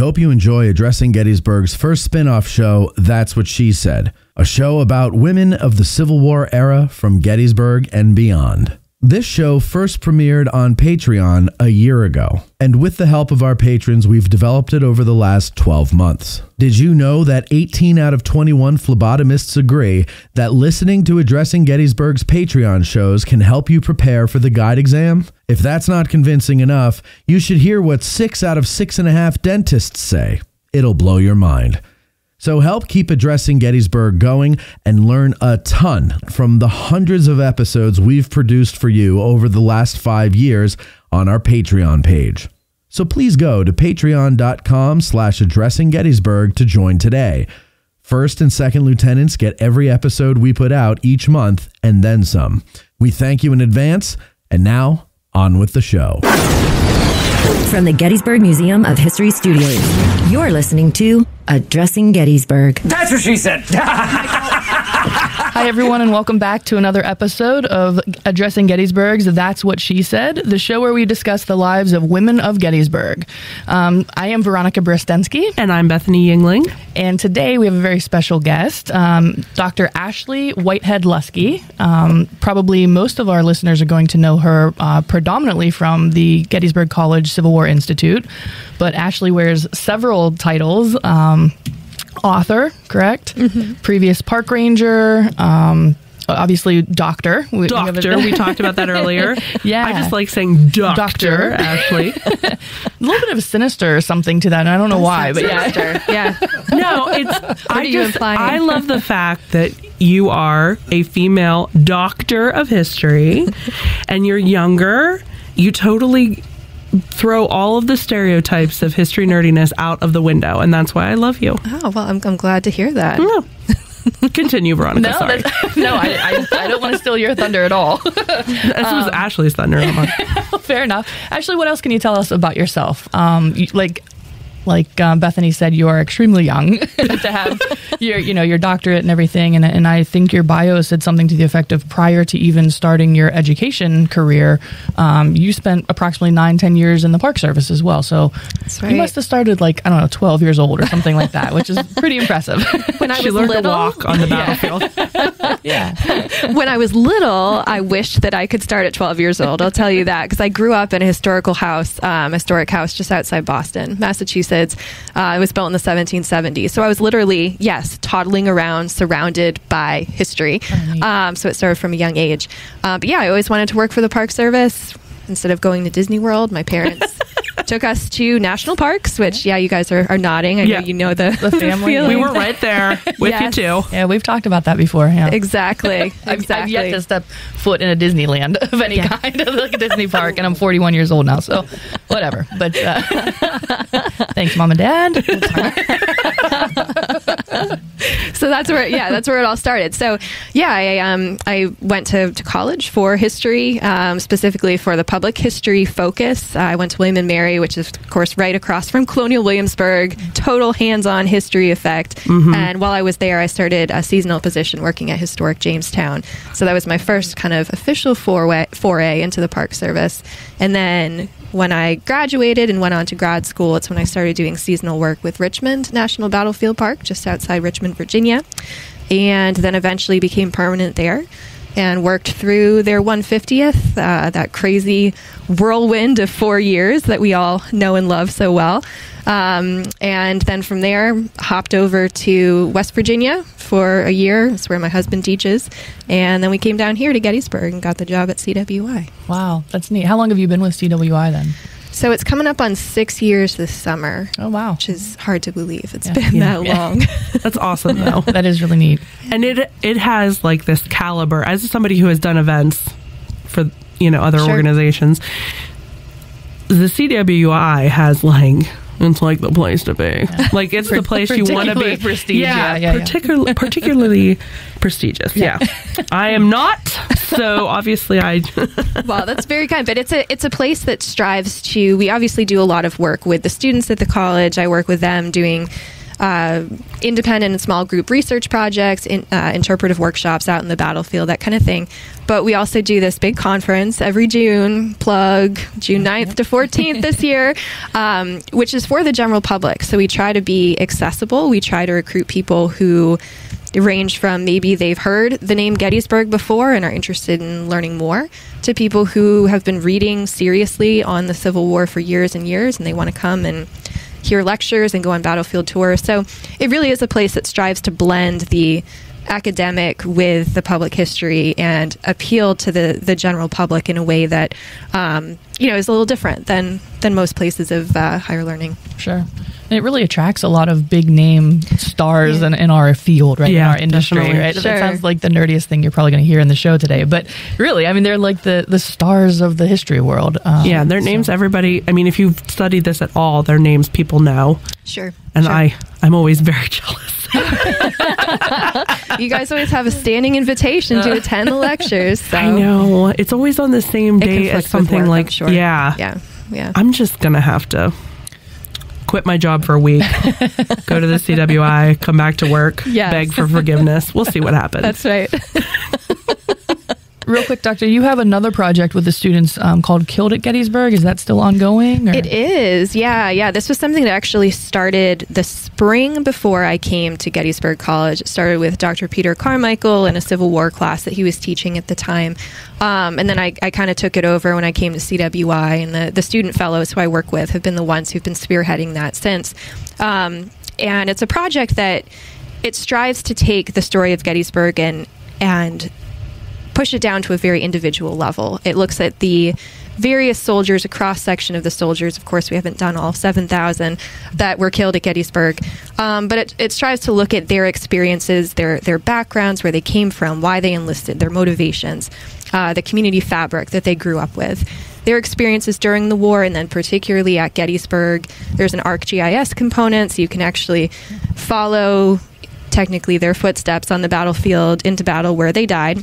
hope you enjoy Addressing Gettysburg's first spin off show, That's What She Said, a show about women of the Civil War era from Gettysburg and beyond. This show first premiered on Patreon a year ago, and with the help of our patrons, we've developed it over the last 12 months. Did you know that 18 out of 21 phlebotomists agree that listening to Addressing Gettysburg's Patreon shows can help you prepare for the guide exam? If that's not convincing enough, you should hear what six out of six and a half dentists say. It'll blow your mind. So help keep addressing Gettysburg going and learn a ton from the hundreds of episodes we've produced for you over the last five years on our Patreon page. So please go to patreon.com slash addressing Gettysburg to join today. First and second lieutenants get every episode we put out each month and then some. We thank you in advance. And now, on with the show. From the Gettysburg Museum of History Studios, you're listening to Addressing Gettysburg. That's what she said. Hi, everyone, and welcome back to another episode of Addressing Gettysburg's That's What She Said, the show where we discuss the lives of women of Gettysburg. Um, I am Veronica Bristensky. And I'm Bethany Yingling. And today we have a very special guest, um, Dr. Ashley Whitehead Luskey. Um, probably most of our listeners are going to know her uh, predominantly from the Gettysburg College Civil War Institute, but Ashley wears several titles. Author, correct? Mm-hmm. Previous park ranger, um, obviously doctor. We, we have a- Doctor. We talked about that earlier. Yeah. I just like saying doctor, Doctor. Ashley. a little bit of sinister or something to that. And I don't know why, but yeah. yeah. No, it's I are just? I love the fact that you are a female doctor of history and you're younger. You totally throw all of the stereotypes of history nerdiness out of the window and that's why I love you. Oh well, I'm, I'm glad to hear that. Continue, Veronica. No, sorry. no, I, I, I don't want to steal your thunder at all. This was Ashley's thunder. Fair enough. Actually, what else can you tell us about yourself? Um, you, like, like um, Bethany said, you are extremely young to have your, you know, your doctorate and everything. And, and I think your bio said something to the effect of prior to even starting your education career, um, you spent approximately nine, ten years in the Park Service as well. So That's you must have started like I don't know, twelve years old or something like that, which is pretty impressive. When I She was learned little, to walk on the battlefield. yeah. when I was little, I wished that I could start at 12 years old. I'll tell you that because I grew up in a historical house, um, historic house just outside Boston, Massachusetts. Uh, it was built in the 1770s. So I was literally, yes, toddling around, surrounded by history. um, so it started from a young age. Uh, but yeah, I always wanted to work for the Park Service. Instead of going to Disney World, my parents took us to national parks, which, yeah, you guys are, are nodding. I Yeah. know you know the, The family. feeling. we were right there with Yes. you too. Yeah, we've talked about that before. Yeah. Exactly. I've, exactly. I've yet to step foot in a Disneyland of any Yeah. kind, like a Disney park, and I'm 41 years old now, so whatever. But uh, thanks, mom and dad. so that's where yeah that's where it all started so yeah i um i went to, to college for history um, specifically for the public history focus uh, i went to william and mary which is of course right across from colonial williamsburg total hands-on history effect. Mm-hmm. And while i was there i started a seasonal position working at historic jamestown. So that was my first kind of official foray, foray into the park service. And then when I graduated and went on to grad school, it's when I started doing seasonal work with Richmond National Battlefield Park, just outside Richmond, Virginia, and then eventually became permanent there and worked through their 150th, uh, that crazy whirlwind of four years that we all know and love so well. Um, and then from there, hopped over to West Virginia for a year. That's where my husband teaches. And then we came down here to Gettysburg and got the job at CWI. Wow, that's neat. How long have you been with CWI then? So it's coming up on six years this summer, Oh wow, which is hard to believe. It's Yeah. been Yeah. that long. That's awesome though. that is really neat. and it it has like this caliber as somebody who has done events for you know other Sure. organizations the cwi has like it's like the place to be like it's the place you want to be Particular prestige, yeah, yeah, yeah. particular, particularly prestigious yeah. i am not so obviously i well, that's very kind. But it's a it's a place that strives to. We obviously do a lot of work with the students at the college. I work with them doing. Uh, independent and small group research projects, in, uh, interpretive workshops out in the battlefield, that kind of thing. But we also do this big conference every June, plug June 9th to 14th this year, um, which is for the general public. So we try to be accessible. We try to recruit people who range from maybe they've heard the name Gettysburg before and are interested in learning more to people who have been reading seriously on the Civil War for years and years and they want to come and hear lectures and go on battlefield tours. So it really is a place that strives to blend the academic with the public history and appeal to the, the general public in a way that um, you know is a little different than than most places of uh, higher learning. Sure. And it really attracts a lot of big name stars Yeah. in, in our field, right? Yeah, in our industry, definitely. right? Sure. That sounds like the nerdiest thing you're probably going to hear in the show today. But really, I mean, they're like the, the stars of the history world. Um, Yeah, their names. so- Everybody. I mean, if you've studied this at all, their names people know, Sure. and Sure. I, I'm always very jealous. you guys always have a standing invitation to attend the lectures. So I know it's always on the same day as something work, like sure. yeah. Yeah. Yeah. I'm just gonna have to quit my job for a week, go to the CWI, come back to work, Yes. beg for forgiveness. We'll see what happens. That's right. Real quick, Doctor, you have another project with the students um, called Killed at Gettysburg. Is that still ongoing? Or? It is, yeah, yeah. This was something that actually started the spring before I came to Gettysburg College. It started with Dr. Peter Carmichael in a Civil War class that he was teaching at the time. Um, and then I, I kind of took it over when I came to CWI, and the, the student fellows who I work with have been the ones who've been spearheading that since. Um, and it's a project that it strives to take the story of Gettysburg and and push it down to a very individual level. It looks at the various soldiers, a cross section of the soldiers. Of course, we haven't done all 7,000 that were killed at Gettysburg, um, but it, it strives to look at their experiences, their their backgrounds, where they came from, why they enlisted, their motivations, uh, the community fabric that they grew up with. Their experiences during the war, and then particularly at Gettysburg, there's an ArcGIS component, so you can actually follow technically their footsteps on the battlefield into battle where they died.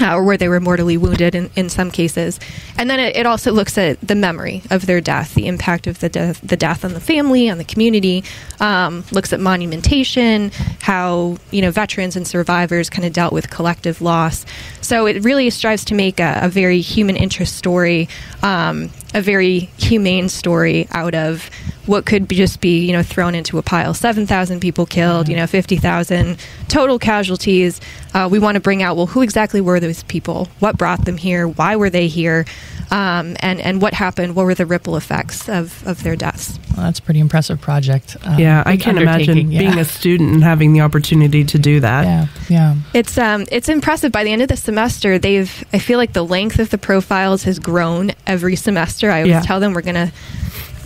Uh, or where they were mortally wounded in, in some cases. And then it, it also looks at the memory of their death, the impact of the death, the death on the family, on the community, um, looks at monumentation, how, you know, veterans and survivors kind of dealt with collective loss. So it really strives to make a, a very human interest story, um, a very humane story out of what could be just be, you know, thrown into a pile. 7,000 people killed, you know, 50,000 total casualties. Uh, we want to bring out, well, who exactly were those people? What brought them here? Why were they here? Um, and, and what happened? What were the ripple effects of, of their deaths? Well, that's a pretty impressive project. Uh, yeah, I can't imagine yeah. being a student and having the opportunity to do that. yeah, yeah. It's um it's impressive. By the end of the semester, they've I feel like the length of the profiles has grown every semester. I always Yeah. tell them we're gonna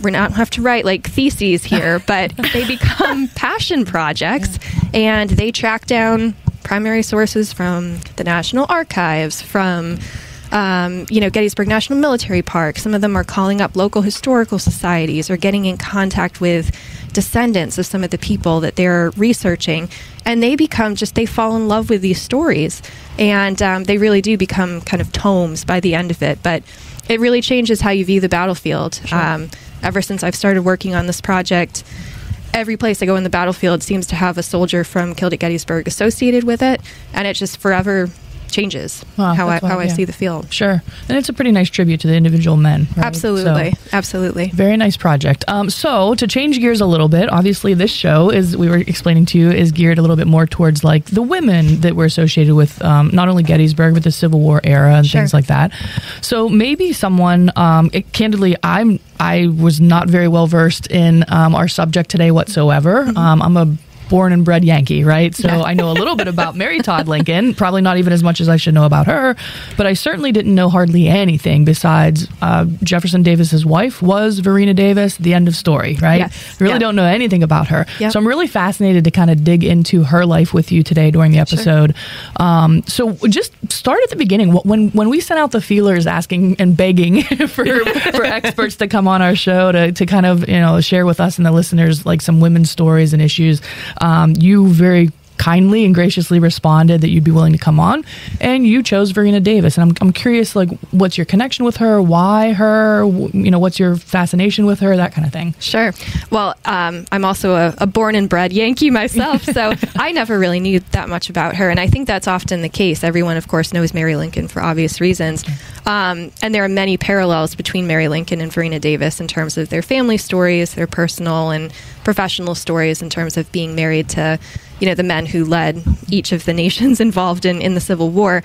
we're not have to write like theses here, but they become passion projects, and they track down primary sources from the National Archives, from um, you know, Gettysburg National Military Park. Some of them are calling up local historical societies or getting in contact with descendants of some of the people that they're researching. And they become just, they fall in love with these stories. And um, they really do become kind of tomes by the end of it. But it really changes how you view the battlefield. Um, ever since I've started working on this project, every place I go in the battlefield seems to have a soldier from Killed at Gettysburg associated with it. And it just forever changes Wow, how I, how I yeah. see the field. Sure. And it's a pretty nice tribute to the individual men. right? Absolutely, So- absolutely. Very nice project. Um, so to change gears a little bit, obviously this show is we were explaining to you is geared a little bit more towards like the women that were associated with um, not only Gettysburg but the Civil War era and Sure. things like that. So maybe someone, um, it, candidly, I'm I was not very well versed in um, our subject today whatsoever. Um, I'm a born and bred Yankee, right? So I know a little bit about Mary Todd Lincoln, probably not even as much as I should know about her, but I certainly didn't know hardly anything besides uh, Jefferson Davis's wife was Varina Davis. The end of story, right? Yes. Really Yeah. don't know anything about her. Yep. So I'm really fascinated to kind of dig into her life with you today during the episode. Um, so just start at the beginning. When when we sent out the feelers asking and begging for for experts to come on our show to to kind of you know share with us and the listeners like some women's stories and issues, um, you very kindly and graciously responded that you'd be willing to come on, and you chose Varina Davis. And I'm, I'm curious, like, what's your connection with her? Why her? You know, what's your fascination with her? That kind of thing. Sure. Well, um, I'm also a, a, born and bred Yankee myself, so I never really knew that much about her. And I think that's often the case. Everyone, of course, knows Mary Lincoln for obvious reasons. Um, and there are many parallels between Mary Lincoln and Varina Davis in terms of their family stories, their personal and professional stories in terms of being married to, you know, the men who led each of the nations involved in, in the Civil War.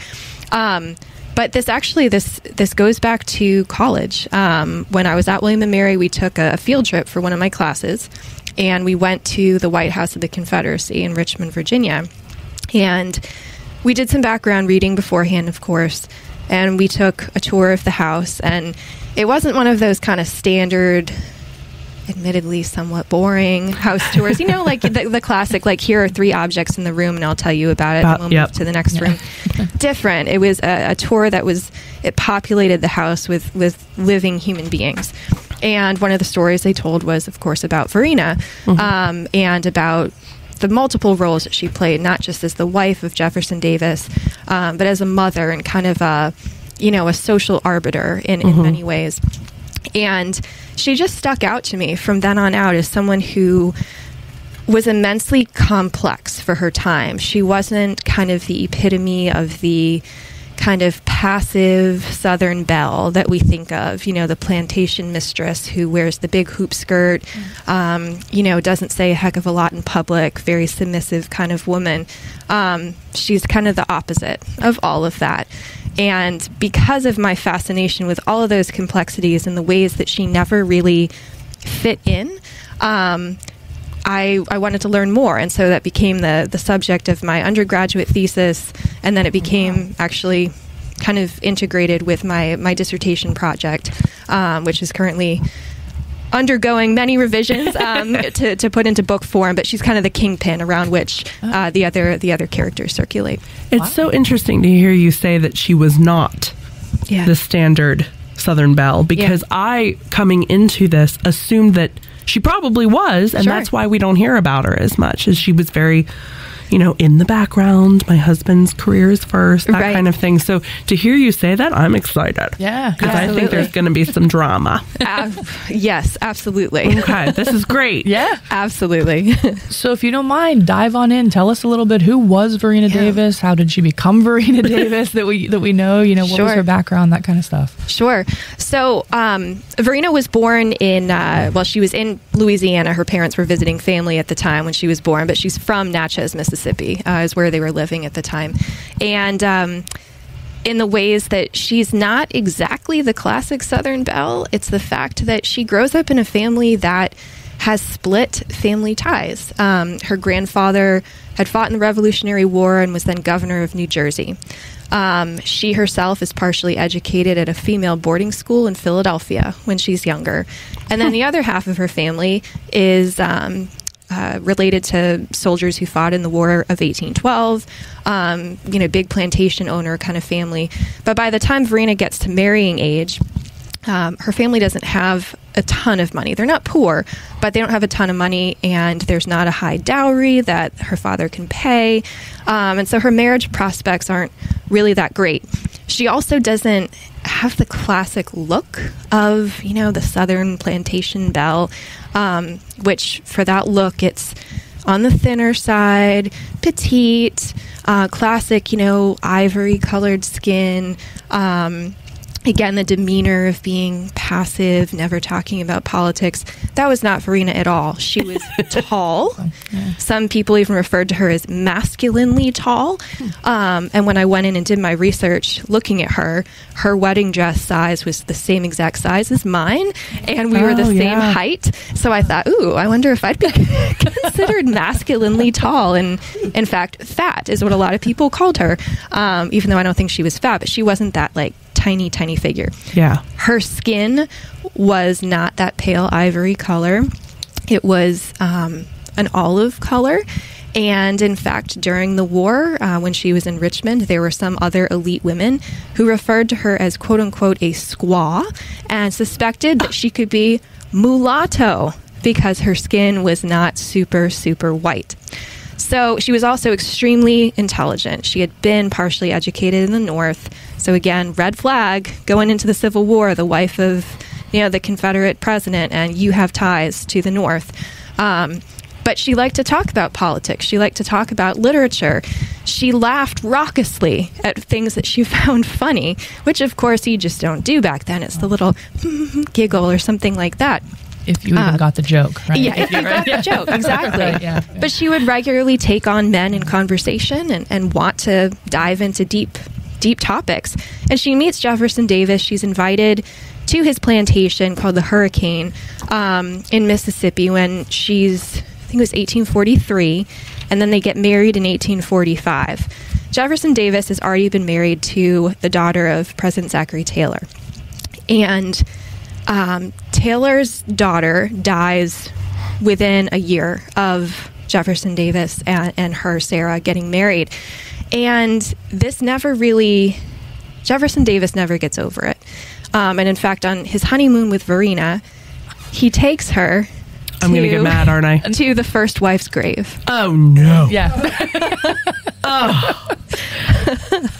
Um, but this actually this this goes back to college. Um, when I was at William and Mary, we took a field trip for one of my classes, and we went to the White House of the Confederacy in Richmond, Virginia, and we did some background reading beforehand, of course, and we took a tour of the house, and it wasn't one of those kind of standard admittedly somewhat boring house tours. You know, like the, the, classic, like here are three objects in the room, and I'll tell you about it. About, and we'll yep. move to the next room. Different. It was a, a, tour that was it populated the house with with living human beings. And one of the stories they told was, of course, about Varina mm-hmm. um, and about the multiple roles that she played, not just as the wife of Jefferson Davis, um, but as a mother and kind of a you know a social arbiter in, mm-hmm. in many ways. And she just stuck out to me from then on out as someone who was immensely complex for her time. She wasn't kind of the epitome of the kind of passive Southern belle that we think of, you know, the plantation mistress who wears the big hoop skirt, um, you know, doesn't say a heck of a lot in public, very submissive kind of woman. Um, she's kind of the opposite of all of that. And because of my fascination with all of those complexities and the ways that she never really fit in, um, I, I wanted to learn more. And so that became the, the subject of my undergraduate thesis. And then it became actually kind of integrated with my, my dissertation project, um, which is currently undergoing many revisions um, to, to put into book form, but she's kind of the kingpin around which uh, the other the other characters circulate. It's wow. so interesting to hear you say that she was not yeah. the standard Southern Belle because yeah. I, coming into this, assumed that she probably was, and sure. that's why we don't hear about her as much as she was very you know, in the background. My husband's career is first, that right. kind of thing. So to hear you say that, I'm excited. Yeah. Because I think there's going to be some drama. Uh, yes, absolutely. Okay. This is great. yeah. Absolutely. so if you don't mind, dive on in. Tell us a little bit who was Varina yeah. Davis? How did she become Varina Davis that we that we know? You know, what sure. was her background, that kind of stuff. Sure. So um, Varina was born in, uh, well, she was in Louisiana. Her parents were visiting family at the time when she was born, but she's from Natchez, Mississippi. Mississippi, uh, is where they were living at the time. And um, in the ways that she's not exactly the classic Southern belle, it's the fact that she grows up in a family that has split family ties. Um, her grandfather had fought in the Revolutionary War and was then governor of New Jersey. Um, she herself is partially educated at a female boarding school in Philadelphia when she's younger. And then the other half of her family is um, uh, related to soldiers who fought in the War of 1812. Um, you know, big plantation owner kind of family. But by the time Varina gets to marrying age, um, her family doesn't have a ton of money. They're not poor, but they don't have a ton of money, and there's not a high dowry that her father can pay. Um, and so her marriage prospects aren't really that great. She also doesn't have the classic look of, you know, the Southern plantation belle, um, which for that look, it's on the thinner side, petite, uh, classic, you know, ivory colored skin. Um, again, the demeanor of being passive, never talking about politics. That was not Varina at all. She was tall. Yeah. Some people even referred to her as masculinely tall. Um, and when I went in and did my research looking at her, her wedding dress size was the same exact size as mine. And we oh, were the oh, same height. So I thought, ooh, I wonder if I'd be considered masculinely tall. And in fact, fat is what a lot of people called her, um, even though I don't think she was fat, but she wasn't that like tiny, tiny figure. Yeah. Her skin was not that pale ivory color, it was um, an olive color. And in fact, during the war, uh, when she was in Richmond, there were some other elite women who referred to her as quote unquote a squaw and suspected that she could be mulatto because her skin was not super, super white. So she was also extremely intelligent. She had been partially educated in the North. So again, red flag going into the Civil War, the wife of you know the Confederate president, and you have ties to the North. Um, but she liked to talk about politics. She liked to talk about literature. She laughed raucously at things that she found funny, which of course you just don't do back then. It's the little giggle or something like that. If you even Uh, got the joke, right? Yeah, if you got the joke, exactly. Right, yeah. But she would regularly take on men in conversation and, and want to dive into deep, deep topics. And she meets Jefferson Davis. She's invited to his plantation called the Hurricane um, in Mississippi when she's, I think it was 1843, and then they get married in 1845. Jefferson Davis has already been married to the daughter of President Zachary Taylor. And um, Taylor's daughter dies within a year of Jefferson Davis and, and her, Sarah, getting married. And this never really, Jefferson Davis never gets over it. Um, and in fact, on his honeymoon with Varina, he takes her. I'm going to get mad, aren't I? To the first wife's grave. Oh, no. Yeah.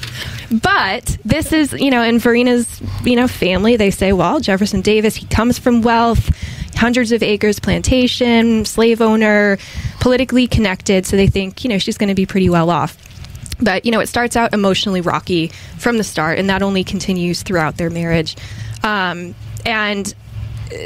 But this is, you know, in Varina's, you know, family, they say, well, Jefferson Davis, he comes from wealth, hundreds of acres plantation, slave owner, politically connected. So they think, you know, she's going to be pretty well off. But, you know, it starts out emotionally rocky from the start, and that only continues throughout their marriage. Um, and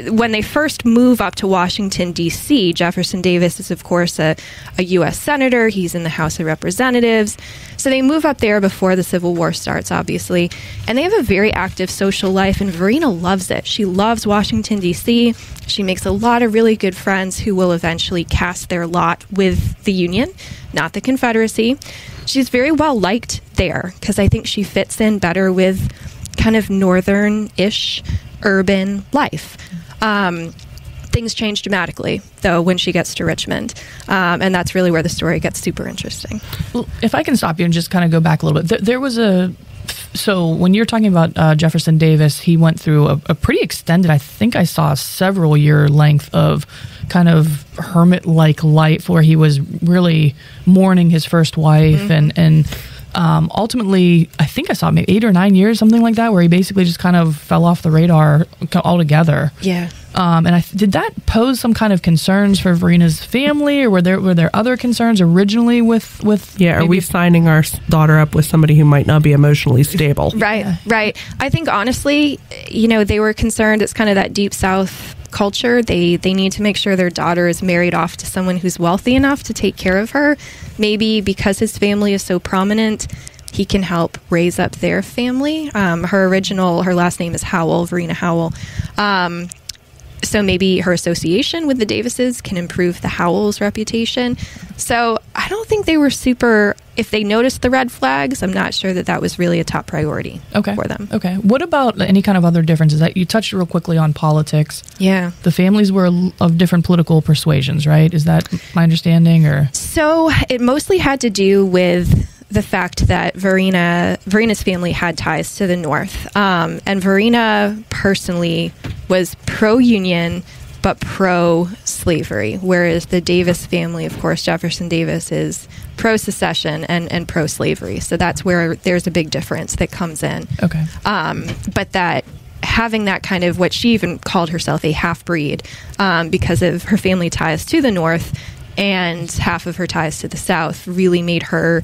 when they first move up to Washington, D.C., Jefferson Davis is, of course, a, a U.S. Senator. He's in the House of Representatives. So they move up there before the Civil War starts, obviously. And they have a very active social life, and Varina loves it. She loves Washington, D.C. She makes a lot of really good friends who will eventually cast their lot with the Union, not the Confederacy. She's very well liked there because I think she fits in better with kind of northern ish urban life. Um, things change dramatically, though, when she gets to Richmond. Um, and that's really where the story gets super interesting. Well, if I can stop you and just kind of go back a little bit, there, there was a. So when you're talking about uh, Jefferson Davis, he went through a, a pretty extended. I think I saw several year length of kind of hermit like life where he was really mourning his first wife and and. Um, ultimately, I think I saw maybe eight or nine years, something like that, where he basically just kind of fell off the radar altogether. Yeah. Um, and I did that pose some kind of concerns for Varina's family, or were there were there other concerns originally with with? Yeah, are maybe- we signing our daughter up with somebody who might not be emotionally stable? Right, right. I think honestly, you know, they were concerned. It's kind of that deep South culture. They they need to make sure their daughter is married off to someone who's wealthy enough to take care of her. Maybe because his family is so prominent, he can help raise up their family. Um, her original, her last name is Howell, Varina Howell. Um, so maybe her association with the Davises can improve the Howells' reputation. So I don't think they were super. If they noticed the red flags, I'm not sure that that was really a top priority okay for them. Okay, what about any kind of other differences that you touched real quickly on politics? Yeah. The families were of different political persuasions, right? Is that my understanding, or So it mostly had to do with the fact that Varina Varina's family had ties to the North, um, and Varina personally was pro Union but pro slavery, whereas the Davis family, of course, Jefferson Davis is pro secession and, and pro slavery. So that's where there's a big difference that comes in. okay? Um, but that having that kind of what she even called herself a half breed um, because of her family ties to the north and half of her ties to the south really made her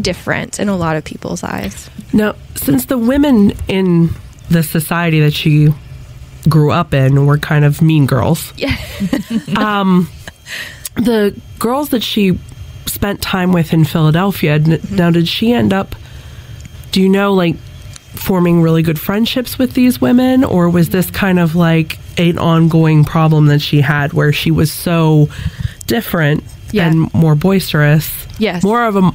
different in a lot of people's eyes. Now, since the women in the society that she grew up in were kind of mean girls, Yeah. um, the girls that she spent time with in Philadelphia, n- now did she end up, do you know, like forming really good friendships with these women, or was this kind of like an ongoing problem that she had where she was so different Yeah. and more boisterous? Yes. More of a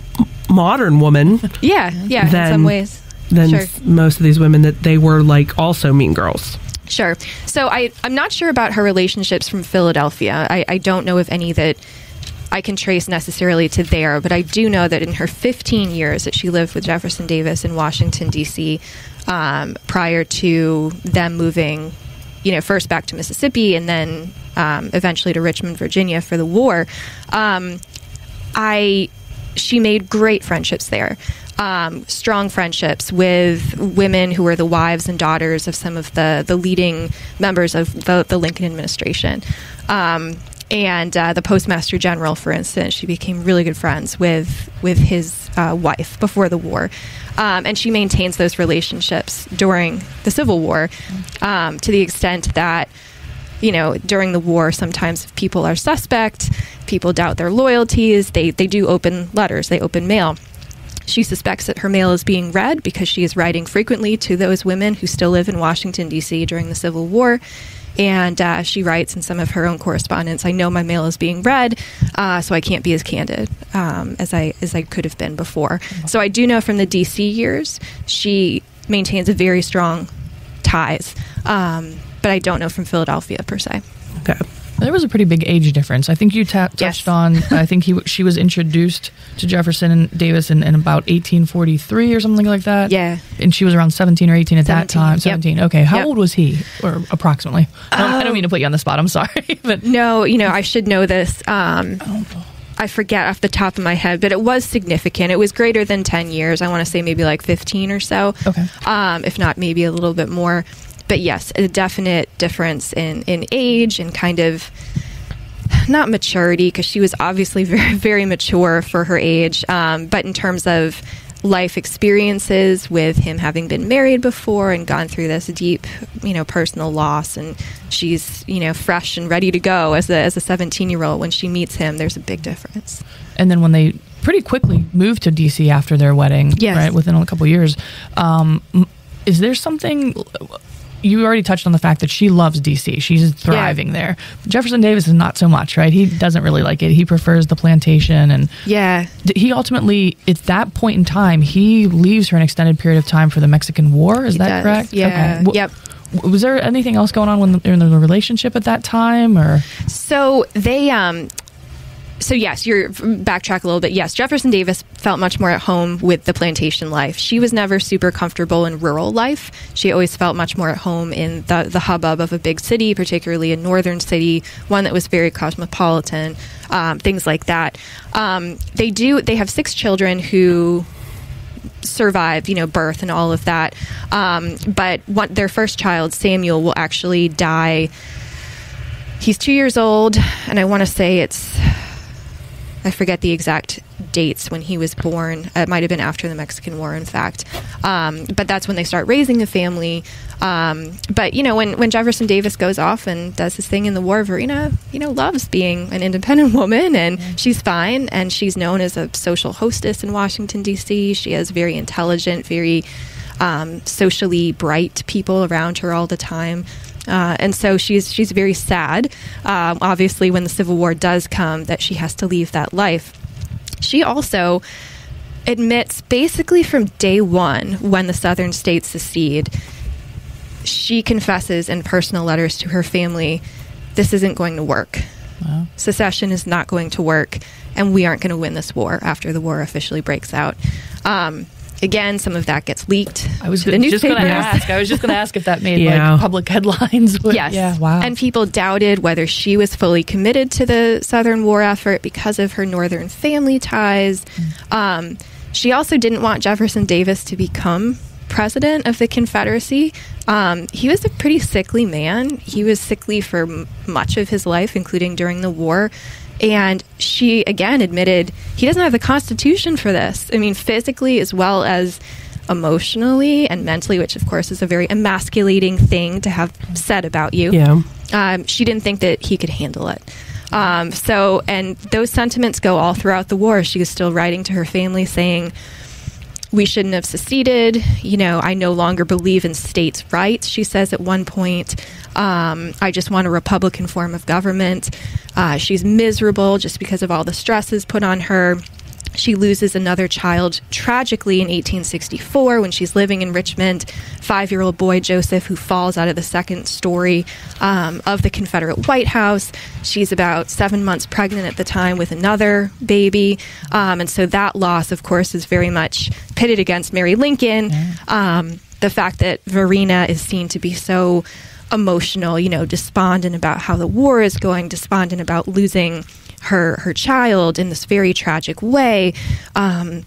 modern woman. Yeah, yeah, in some ways. than Sure. most of these women that they were like also mean girls. Sure. So I, I'm not sure about her relationships from Philadelphia. I, I don't know of any that I can trace necessarily to there, but I do know that in her 15 years that she lived with Jefferson Davis in Washington, D.C., um, prior to them moving, you know, first back to Mississippi and then um, eventually to Richmond, Virginia for the war. Um, I she made great friendships there. Um, strong friendships with women who were the wives and daughters of some of the, the leading members of the, the Lincoln administration. Um, and uh, the postmaster general, for instance, she became really good friends with with his uh, wife before the war, um, and she maintains those relationships during the Civil War, um, to the extent that you know, during the war, sometimes if people are suspect, people doubt their loyalties, they, they do open letters, they open mail. She suspects that her mail is being read because she is writing frequently to those women who still live in Washington, D.C. during the Civil War. And uh, she writes in some of her own correspondence, "I know my mail is being read, uh, so I can't be as candid um, as I as I could have been before." So I do know from the D.C. years, she maintains a very strong ties. Um, but I don't know from Philadelphia per se. Okay. There was a pretty big age difference. I think you ta- touched Yes. on. I think he she was introduced to Jefferson and Davis in, in about 1843 or something like that. Yeah. and she was around 17 or 18 at that 17, time. yep. 17. Okay, how Yep. old was he, or approximately? I, don't, I don't mean to put you on the spot. I'm sorry, but No, you know, I should know this. Um, I forget off the top of my head, but it was significant. It was greater than 10 years. I want to say maybe like 15 or so. Okay. Um, if not, maybe a little bit more. But yes, a definite difference in, in age and kind of not maturity because she was obviously very, very mature for her age. Um, but in terms of life experiences with him having been married before and gone through this deep, you know, personal loss, and she's you know fresh and ready to go as a as a 17 year old when she meets him. There's a big difference. and then when they pretty quickly moved to DC after their wedding, Yes. right within a couple years, um, is there something? You already touched on the fact that she loves DC. She's thriving there. Jefferson Davis is not so much, right? He doesn't really like it. He prefers the plantation and Yeah. He ultimately at that point in time he leaves for an extended period of time for the mexican war is He that does, correct yeah. W- Yep. was there anything else going on when in the relationship at that time or So they, um, so yes, you're backtrack a little bit. Yes, Jefferson Davis felt much more at home with the plantation life. She was never super comfortable in rural life. She always felt much more at home in the the hubbub of a big city, particularly a northern city, one that was very cosmopolitan, um, things like that. Um, they do. They have six children who survive, you know, birth and all of that. Um, but one, their first child, Samuel, will actually die. He's two years old, and I want to say it's. I forget the exact dates when he was born. It might have been after the Mexican War, in fact. Um, but that's when they start raising a family. Um, but you know, when when Jefferson Davis goes off and does his thing in the war, Varina, you know, loves being an independent woman, and she's fine. And she's known as a social hostess in Washington D.C. She has very intelligent, very um, socially bright people around her all the time. Uh, and so she's she's very sad, um, obviously, when the Civil War does come, that she has to leave that life. She also admits, basically from day one, when the Southern states secede, she confesses in personal letters to her family, this isn't going to work. Secession is not going to work, and we aren't going to win this war after the war officially breaks out. Um, again, some of that gets leaked. i was to the just going to ask i was just going to ask if that made Yeah. like public headlines but Yes. yeah wow And people doubted whether she was fully committed to the Southern war effort because of her Northern family ties. Um, she also didn't want Jefferson Davis to become president of the Confederacy. Um, he was a pretty sickly man. He was sickly for m- much of his life, including during the war. And she again admitted he doesn't have the constitution for this. I mean, physically as well as emotionally and mentally, which of course is a very emasculating thing to have said about you. Yeah. Um, she didn't think that he could handle it. Um, so, and those sentiments go all throughout the war. She was still writing to her family saying, we shouldn't have seceded. You know, I no longer believe in states' rights, she says at one point. Um, I just want a Republican form of government. Uh, she's miserable just because of all the stresses put on her. She loses another child tragically in 1864 when she's living in Richmond. Five year old boy Joseph, who falls out of the second story um, of the Confederate White House. She's about seven months pregnant at the time with another baby. Um, and so that loss, of course, is very much pitted against Mary Lincoln. Um, the fact that Varina is seen to be so emotional, you know, despondent about how the war is going, despondent about losing her her child in this very tragic way, um,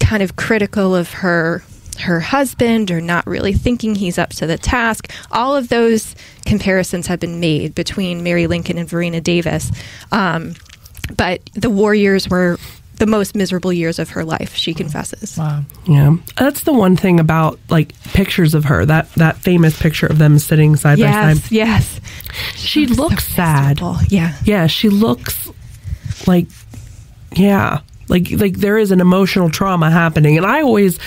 kind of critical of her her husband or not really thinking he's up to the task. All of those comparisons have been made between Mary Lincoln and Varina Davis. Um, but the war years were the most miserable years of her life, she confesses. Wow. Yeah, that's the one thing about like pictures of her. That that famous picture of them sitting side by side. yes. She So looks sad. miserable. Yeah. Yeah, she looks like yeah, like like there is an emotional trauma happening, and I always,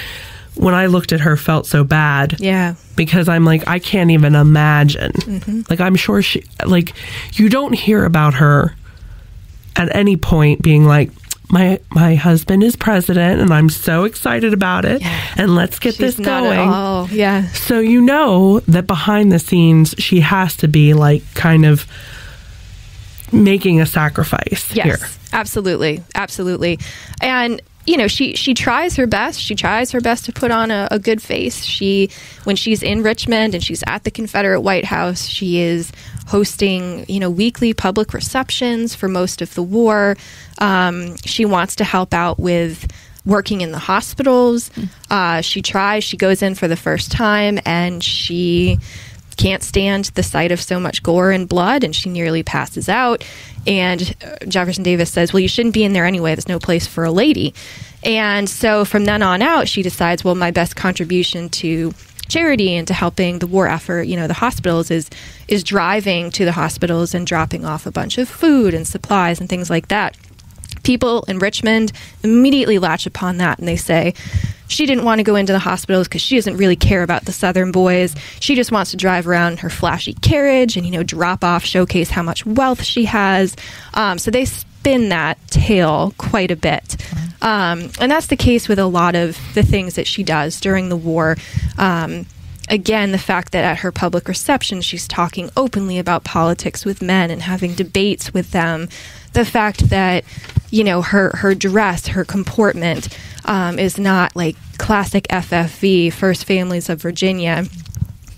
when I looked at her, felt so bad. Yeah. because I'm like I can't even imagine. Mm-hmm. Like I'm sure she like you don't hear about her at any point being like my my husband is president and I'm so excited about it and let's get She's this going. Yeah. So you know that behind the scenes she has to be like kind of making a sacrifice Yes, here. absolutely, absolutely. And you know, she she tries her best. She tries her best to put on a, a good face. She when she's in Richmond and she's at the Confederate White House, she is hosting you know weekly public receptions for most of the war. Um, she wants to help out with working in the hospitals. Uh, she tries. She goes in for the first time and she can't stand the sight of so much gore and blood and she nearly passes out. And uh, jefferson davis says well you shouldn't be in there anyway. There's no place for a lady. And so from then on out she decides well my best contribution to charity and to helping the war effort you know the hospitals is is driving to the hospitals and dropping off a bunch of food and supplies and things like that people in Richmond immediately latch upon that and they say she didn't want to go into the hospitals because she doesn't really care about the Southern boys. She just wants to drive around in her flashy carriage and, you know, drop off, showcase how much wealth she has. Um, so they spin that tale quite a bit. Um, and that's the case with a lot of the things that she does during the war. Um, again, the fact that at her public reception she's talking openly about politics with men and having debates with them. The fact that you know her her dress, her comportment um, is not like classic FFV, First Families of Virginia.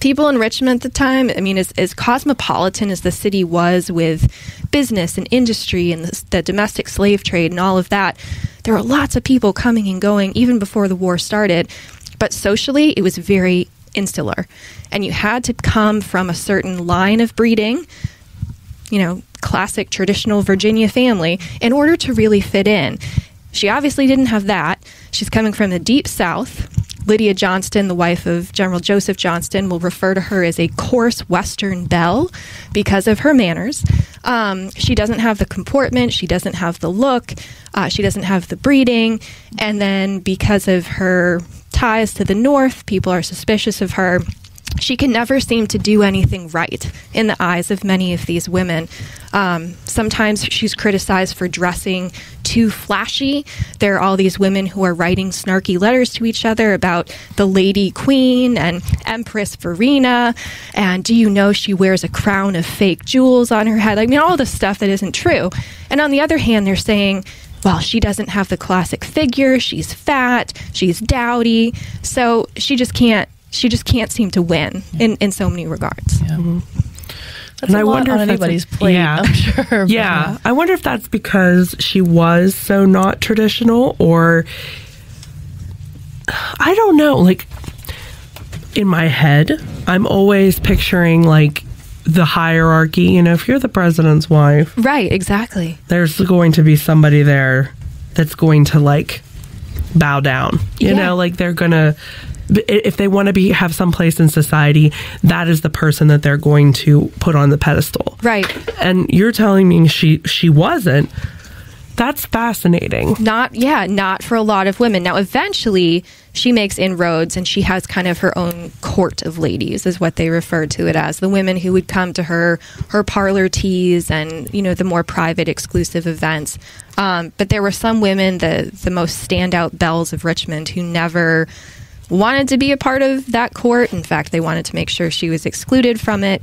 People in Richmond at the time, I mean, as, as cosmopolitan as the city was with business and industry and the, the domestic slave trade and all of that, there were lots of people coming and going even before the war started. But socially, it was very insular. And you had to come from a certain line of breeding, you know, classic traditional Virginia family, in order to really fit in. She obviously didn't have that. She's coming from the deep south. Lydia Johnston, the wife of General Joseph Johnston, will refer to her as a coarse Western belle because of her manners. Um, she doesn't have the comportment, she doesn't have the look, uh, she doesn't have the breeding, and then because of her ties to the North, people are suspicious of her. She can never seem to do anything right in the eyes of many of these women. Um, sometimes she's criticized for dressing too flashy. There are all these women who are writing snarky letters to each other about the Lady Queen and Empress Varina. And do you know she wears a crown of fake jewels on her head? I mean, all this stuff that isn't true. And on the other hand, they're saying, well, she doesn't have the classic figure. She's fat. She's dowdy. So she just can't. She just can't seem to win in, in so many regards. Yeah. Mm-hmm. That's And a I lot wonder on if that's a- anybody's plate. yeah. I'm sure. Yeah, I wonder if that's because she was so not traditional, or I don't know. Like in my head, I'm always picturing like the hierarchy. You know, if you're the president's wife, Right, exactly. there's going to be somebody there that's going to like bow down. You Yeah. know, like they're gonna if they want to be have some place in society, that is the person that they're going to put on the pedestal. Right. And you're telling me she she wasn't. That's fascinating. Not, yeah, not for a lot of women. Now, eventually, she makes inroads and she has kind of her own court of ladies, is what they refer to it as. The women who would come to her, her parlor teas and, you know, the more private, exclusive events. Um, but there were some women, the, the most standout belles of Richmond, who never wanted to be a part of that court. In fact, they wanted to make sure she was excluded from it.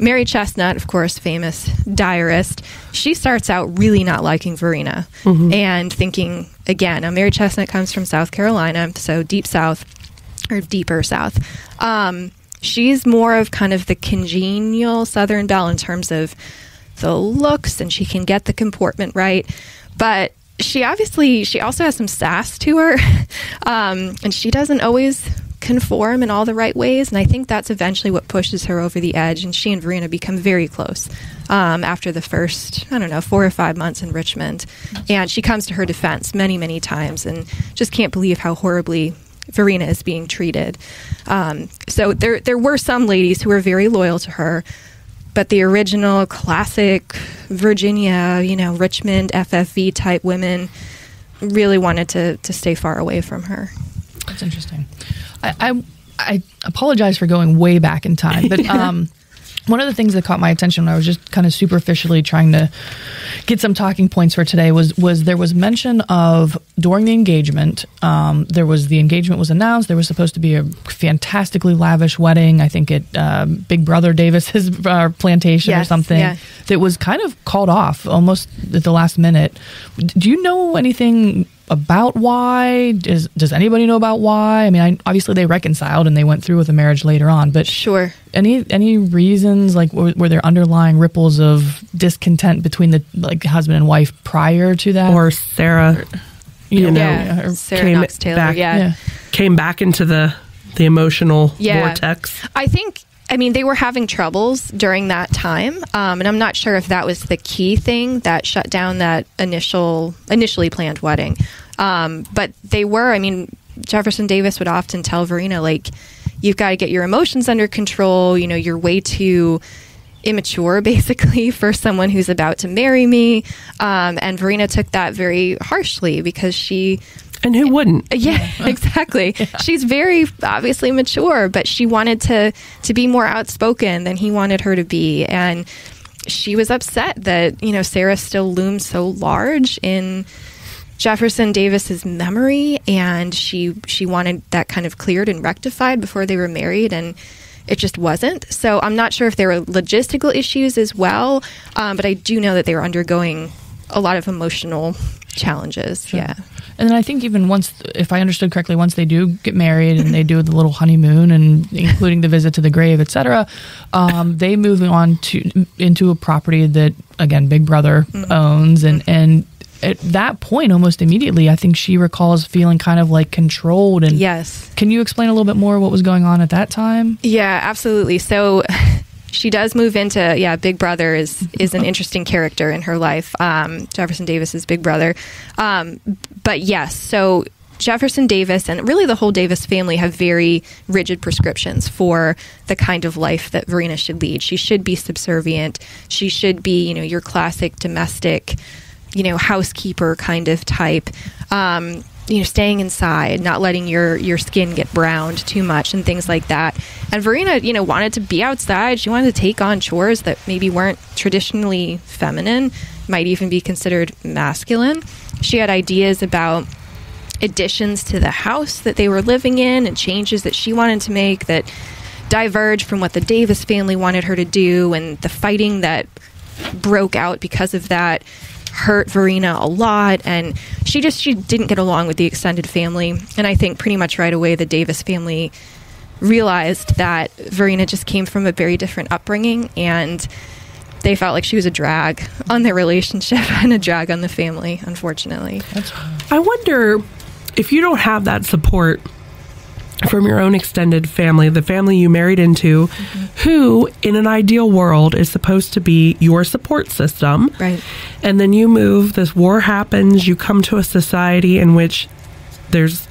Mary Chesnut, of course, famous diarist, she starts out really not liking Varina and thinking, again, now Mary Chesnut comes from South Carolina, so deep south or deeper south. Um, she's more of kind of the congenial Southern belle in terms of the looks and she can get the comportment right. But she obviously she also has some sass to her, um, and she doesn't always conform in all the right ways. And I think that's eventually what pushes her over the edge. And she and Varina become very close um, after the first, I don't know, four or five months in Richmond. And she comes to her defense many, many times and just can't believe how horribly Varina is being treated. Um, so there, there were some ladies who were very loyal to her. But the original classic Virginia, you know, Richmond FFV type women really wanted to, to stay far away from her. That's interesting. I, I, I apologize for going way back in time, but um, one of the things that caught my attention when I was just kind of superficially trying to get some talking points for today was was there was mention of during the engagement. Um, there was the engagement was announced. There was supposed to be a fantastically lavish wedding. I think at um, Big Brother Davis's uh, plantation or something. yeah. That was kind of called off almost at the last minute. Do you know anything about why? Does Does anybody know about why? I mean, I, obviously they reconciled and they went through with the marriage later on, but Sure. any any reasons like were, were there underlying ripples of discontent between the like husband and wife prior to that Or Sarah you know yeah, uh, Sarah came Knox Taylor. back- yeah. yeah came back into the the emotional Yeah. vortex. I think, I mean, they were having troubles during that time, um, and I'm not sure if that was the key thing that shut down that initial, initially planned wedding. Um, but they were. I mean, Jefferson Davis would often tell Varina, like, you've got to get your emotions under control. You know, you're way too immature basically for someone who's about to marry me um, and varina took that very harshly because she And who wouldn't? yeah, exactly. She's very obviously mature, but she wanted to to be more outspoken than he wanted her to be, and she was upset that you know Sarah still looms so large in Jefferson Davis's memory, and she she wanted that kind of cleared and rectified before they were married, and it just wasn't. So I'm not sure if there were logistical issues as well, um, but I do know that they were undergoing a lot of emotional challenges. Yeah. And then i think even once if i understood correctly once they do get married and they do the little honeymoon and including the visit to the grave etc um, they move on to into a property that again big brother owns and and at that point almost immediately i think she recalls feeling kind of like controlled and Yes. Can you explain a little bit more what was going on at that time? Yeah, absolutely. So she does move into yeah. Big Brother is is an interesting character in her life. Um, Jefferson Davis's big brother, um, but yes. So Jefferson Davis and really the whole Davis family have very rigid prescriptions for the kind of life that Varina should lead. She should be subservient. She should be you know your classic domestic, you know housekeeper kind of type. Um, you know, staying inside, not letting your your skin get browned too much, and things like that. And Varina, you know, wanted to be outside. She wanted to take on chores that maybe weren't traditionally feminine, might even be considered masculine. She had ideas about additions to the house that they were living in and changes that she wanted to make that diverged from what the Davis family wanted her to do, and the fighting that broke out because of that hurt Varina a lot and she just she didn't get along with the extended family. And I think pretty much right away the Davis family realized that Varina just came from a very different upbringing and they felt like she was a drag on their relationship and a drag on the family unfortunately. I wonder if you don't have that support from your own extended family, the family you married into, who in an ideal world is supposed to be your support system. Right. And then you move, this war happens, you come to a society in which there's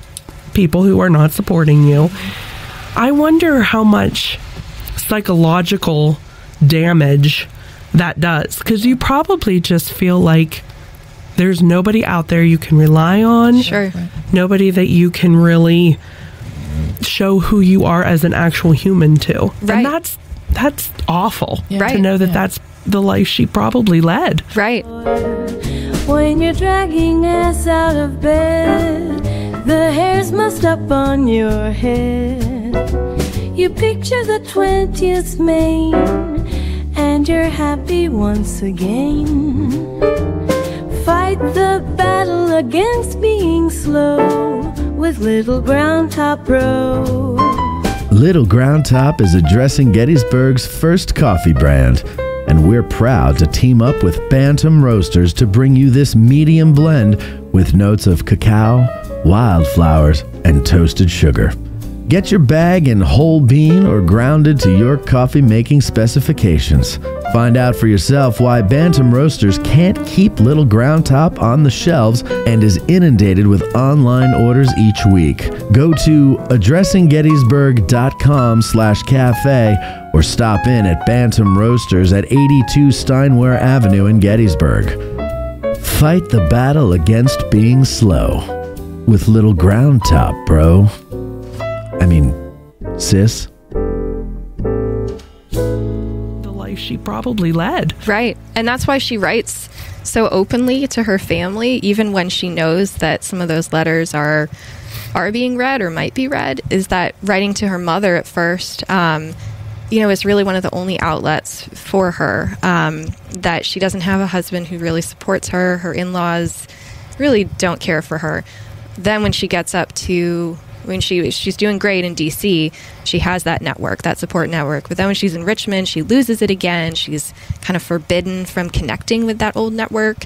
people who are not supporting you. I wonder how much psychological damage that does because you probably just feel like there's nobody out there you can rely on sure nobody that you can really show who you are as an actual human to. Right. And that's that's awful Yeah. to know that Yeah. that's the life she probably led. right When you're dragging ass out of bed, the hairs must up on your head. You picture the 20th Maine, and you're happy once again. Fight the battle against being slow with Little Brown Top Road. Little Ground Top is addressing Gettysburg's first coffee brand and we're proud to team up with Bantam Roasters to bring you this medium blend with notes of cacao, wildflowers, and toasted sugar. Get your bag in whole bean or grounded to your coffee making specifications. Find out for yourself why Bantam Roasters can't keep Little Ground Top on the shelves and is inundated with online orders each week. Go to addressinggettysburg.com slash cafe or stop in at Bantam Roasters at 82 Steinwehr Avenue in Gettysburg. Fight the battle against being slow with Little Ground Top, bro. I mean, sis. She probably led. Right. And that's why she writes so openly to her family, even when she knows that some of those letters are are being read or might be read, is that writing to her mother at first, um, you know, is really one of the only outlets for her. Um, that she doesn't have a husband who really supports her. Her in laws really don't care for her. Then when she gets up to when she she's doing great in DC, she has that network, that support network. But then when she's in Richmond, she loses it again. She's kind of forbidden from connecting with that old network.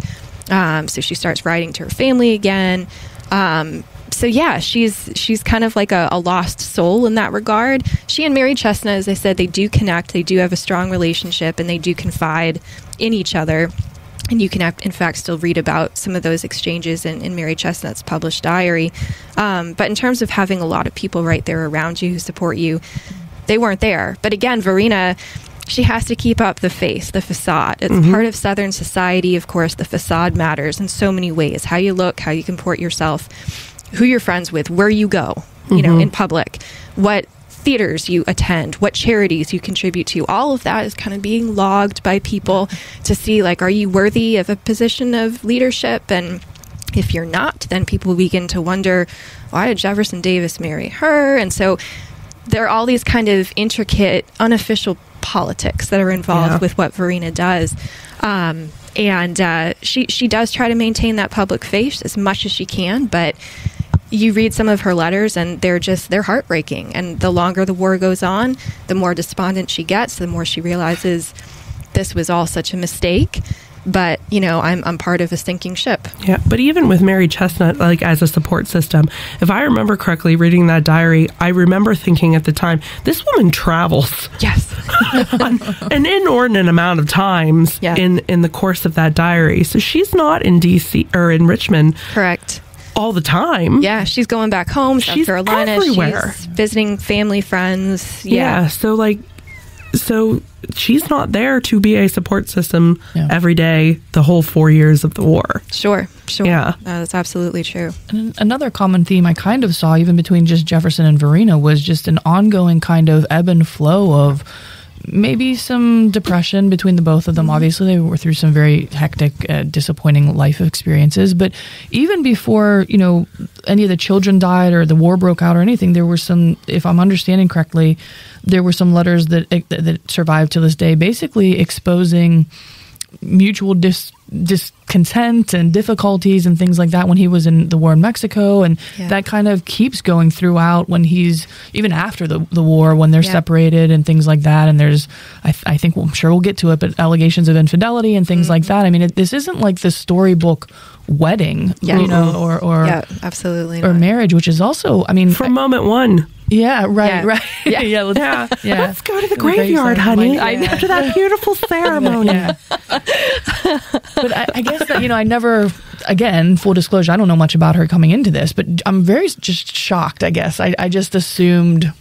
Um, so she starts writing to her family again. Um, so yeah, she's she's kind of like a, a lost soul in that regard. She and Mary Chesnut, as I said, they do connect. They do have a strong relationship, and they do confide in each other. And you can, act- in fact, still read about some of those exchanges in, in Mary Chesnut's published diary. Um, but in terms of having a lot of people right there around you who support you, they weren't there. But again, Varina, she has to keep up the face, the facade. It's part of Southern society, of course. The facade matters in so many ways how you look, how you comport yourself, who you're friends with, where you go, you know, in public, what theaters you attend, what charities you contribute to. All of that is kind of being logged by people to see, like, are you worthy of a position of leadership? And if you're not, then people begin to wonder, why did Jefferson Davis marry her? And so there are all these kind of intricate, unofficial politics that are involved Yeah. with what Varina does. Um, and uh, she she does try to maintain that public face as much as she can, but you read some of her letters and they're just they're heartbreaking. And the longer the war goes on, the more despondent she gets, the more she realizes this was all such a mistake. But you know, I'm I'm part of a sinking ship. Yeah, but even with Mary Chesnut, like as a support system, if I remember correctly, reading that diary, I remember thinking at the time, this woman travels Yes. an inordinate amount of times Yeah. in in the course of that diary. So she's not in DC or in Richmond Correct. All the time. Yeah, she's going back home, South She's Carolina. everywhere. She's visiting family, friends. Yeah. Yeah. So like, so she's not there to be a support system Yeah. every day the whole four years of the war. Sure. Sure. Yeah. No, that's absolutely true. And another common theme I kind of saw, even between just Jefferson and Varina, was just an ongoing kind of ebb and flow of maybe some depression between the both of them. Obviously, they were through some very hectic, uh, disappointing life experiences. But even before, you know, any of the children died or the war broke out or anything, there were some, if I'm understanding correctly, there were some letters that that survived to this day, basically exposing mutual dis- discontent and difficulties and things like that when he was in the war in Mexico. And Yeah. that kind of keeps going throughout when he's, even after the, the war, when they're Yeah. separated and things like that. And there's, I, th- I think, well, I'm sure we'll get to it, but allegations of infidelity and things like mm-hmm. that. I mean, it, this isn't like the storybook wedding, Yeah. you know, or, or, yeah, absolutely. or not. marriage, which is also, I mean, From moment one. Yeah, right, Yeah. right. Yeah. yeah, let's, Yeah. yeah. Let's go to the the graveyard, graveside. honey. I know. After that beautiful ceremony. Yeah. but I, I guess that you know I never again full disclosure I don't know much about her coming into this but I'm very just shocked I guess I, I just assumed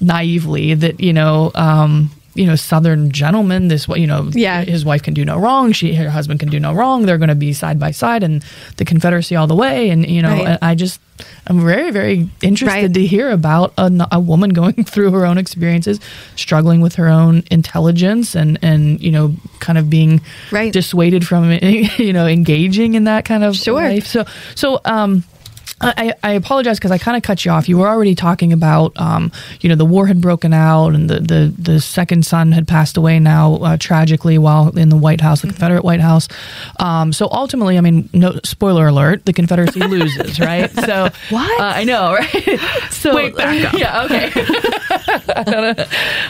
naively that you know um you know southern gentleman this what you know Yeah. his wife can do no wrong she her husband can do no wrong they're going to be side by side and the confederacy all the way and you know Right. I just I'm very very interested Right. to hear about a, a woman going through her own experiences struggling with her own intelligence and and you know kind of being Right. dissuaded from you know engaging in that kind of Sure. life so so um I, I apologize because I kind of cut you off. You were already talking about, um, you know, the war had broken out and the, the, the second son had passed away now uh, tragically while in the White House, the Confederate White House. Um, so ultimately, I mean, no spoiler alert, the Confederacy loses, right? So What? Uh, I know, right? So Wait, back up. Yeah, okay.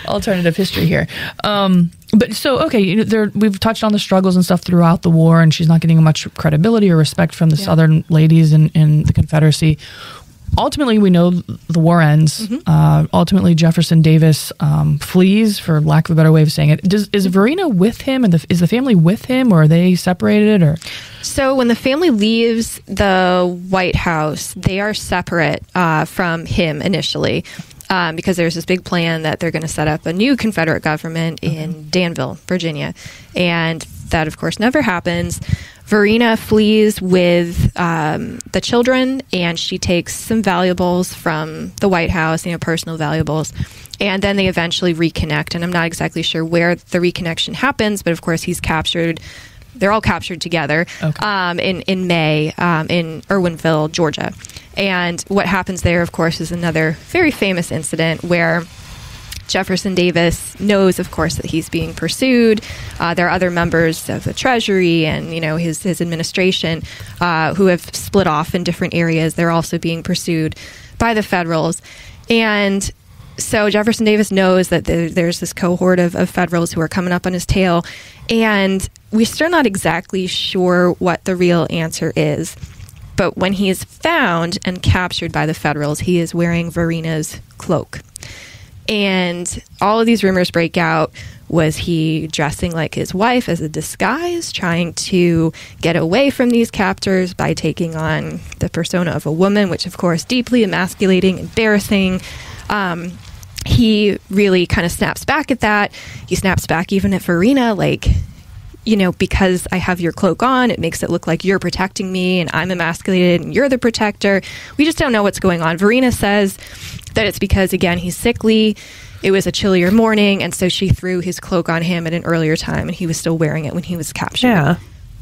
Alternative history here. Um, But so okay, you know, there we've touched on the struggles and stuff throughout the war, and she's not getting much credibility or respect from the Yeah. Southern ladies in, in the Confederacy. Ultimately, we know the war ends. Uh, ultimately, Jefferson Davis um, flees, for lack of a better way of saying it. Does, is Varina with him, and the, is the family with him, or are they separated? Or So when the family leaves the White House, they are separate uh, from him initially. Um, because there's this big plan that they're going to set up a new Confederate government in Danville, Virginia. And that, of course, never happens. Varina flees with um, the children and she takes some valuables from the White House, you know, personal valuables. And then they eventually reconnect. And I'm not exactly sure where the reconnection happens, but of course, he's captured they're all captured together Okay. um, in in May um, in Irwinville, Georgia. And what happens there, of course, is another very famous incident where Jefferson Davis knows, of course, that he's being pursued. Uh, there are other members of the Treasury and you know his his administration uh, who have split off in different areas. They're also being pursued by the Federals, and so Jefferson Davis knows that there, there's this cohort of, of Federals who are coming up on his tail, and we're still not exactly sure what the real answer is. But when he is found and captured by the Federals, he is wearing Varina's cloak. And all of these rumors break out. Was he dressing like his wife as a disguise, trying to get away from these captors by taking on the persona of a woman, which, of course, deeply emasculating, embarrassing. Um, he really kind of snaps back at that. He snaps back even at Varina, like, you know, because I have your cloak on, it makes it look like you're protecting me and I'm emasculated and you're the protector. We just don't know what's going on. Varina says that it's because, again, he's sickly. It was a chillier morning, and so she threw his cloak on him at an earlier time, and he was still wearing it when he was captured. Yeah.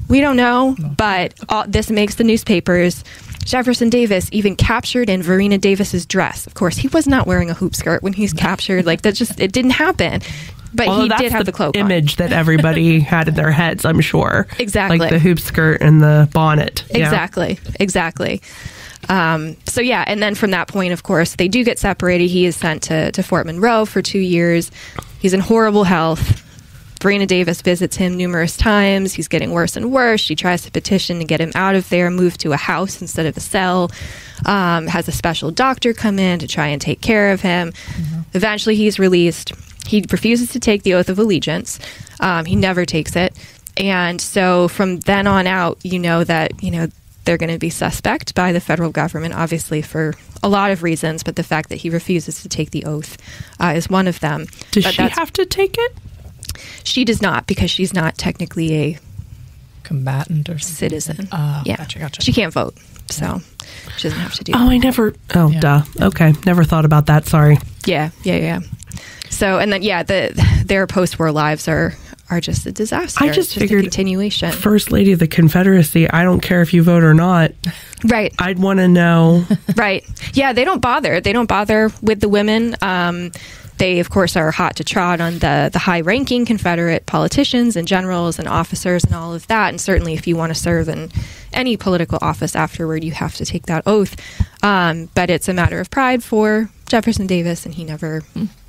We don't know, but all, this makes the newspapers. Jefferson Davis even captured in Varina Davis's dress. Of course, he was not wearing a hoop skirt when he's captured. Like that, just it didn't happen. But Although he did have the, cloak. on. image that everybody had in their heads, I'm sure. Exactly. Like the hoop skirt and the bonnet. Yeah. Exactly. Exactly. Um, so yeah, and then from that point, of course, they do get separated. He is sent to, to Fort Monroe for two years. He's in horrible health. Varina Davis visits him numerous times. He's getting worse and worse. She tries to petition to get him out of there, move to a house instead of a cell. Um, has a special doctor come in to try and take care of him. Eventually, he's released. He refuses to take the oath of allegiance. Um, he never takes it. And so from then on out, you know that, you know, they're going to be suspect by the federal government, obviously for a lot of reasons, but the fact that he refuses to take the oath uh, is one of them. Does But she have to take it? She does not because she's not technically a combatant or citizen. Ah, yeah, gotcha, gotcha. She can't vote, so she doesn't have to do. Oh, I never. Oh, Yeah. duh. Okay. Never thought about that. Sorry. Yeah, yeah, yeah. So and then yeah, the their post-war lives are are just a disaster. I just It's a figured- continuation. First Lady of the Confederacy, I don't care if you vote or not. right, I'd want to know. right. Yeah, they don't bother. They don't bother with the women. Um, they, of course, are hot to trot on the the high-ranking Confederate politicians and generals and officers and all of that. And certainly, if you want to serve in any political office afterward, you have to take that oath. Um, but it's a matter of pride for Jefferson Davis, and he never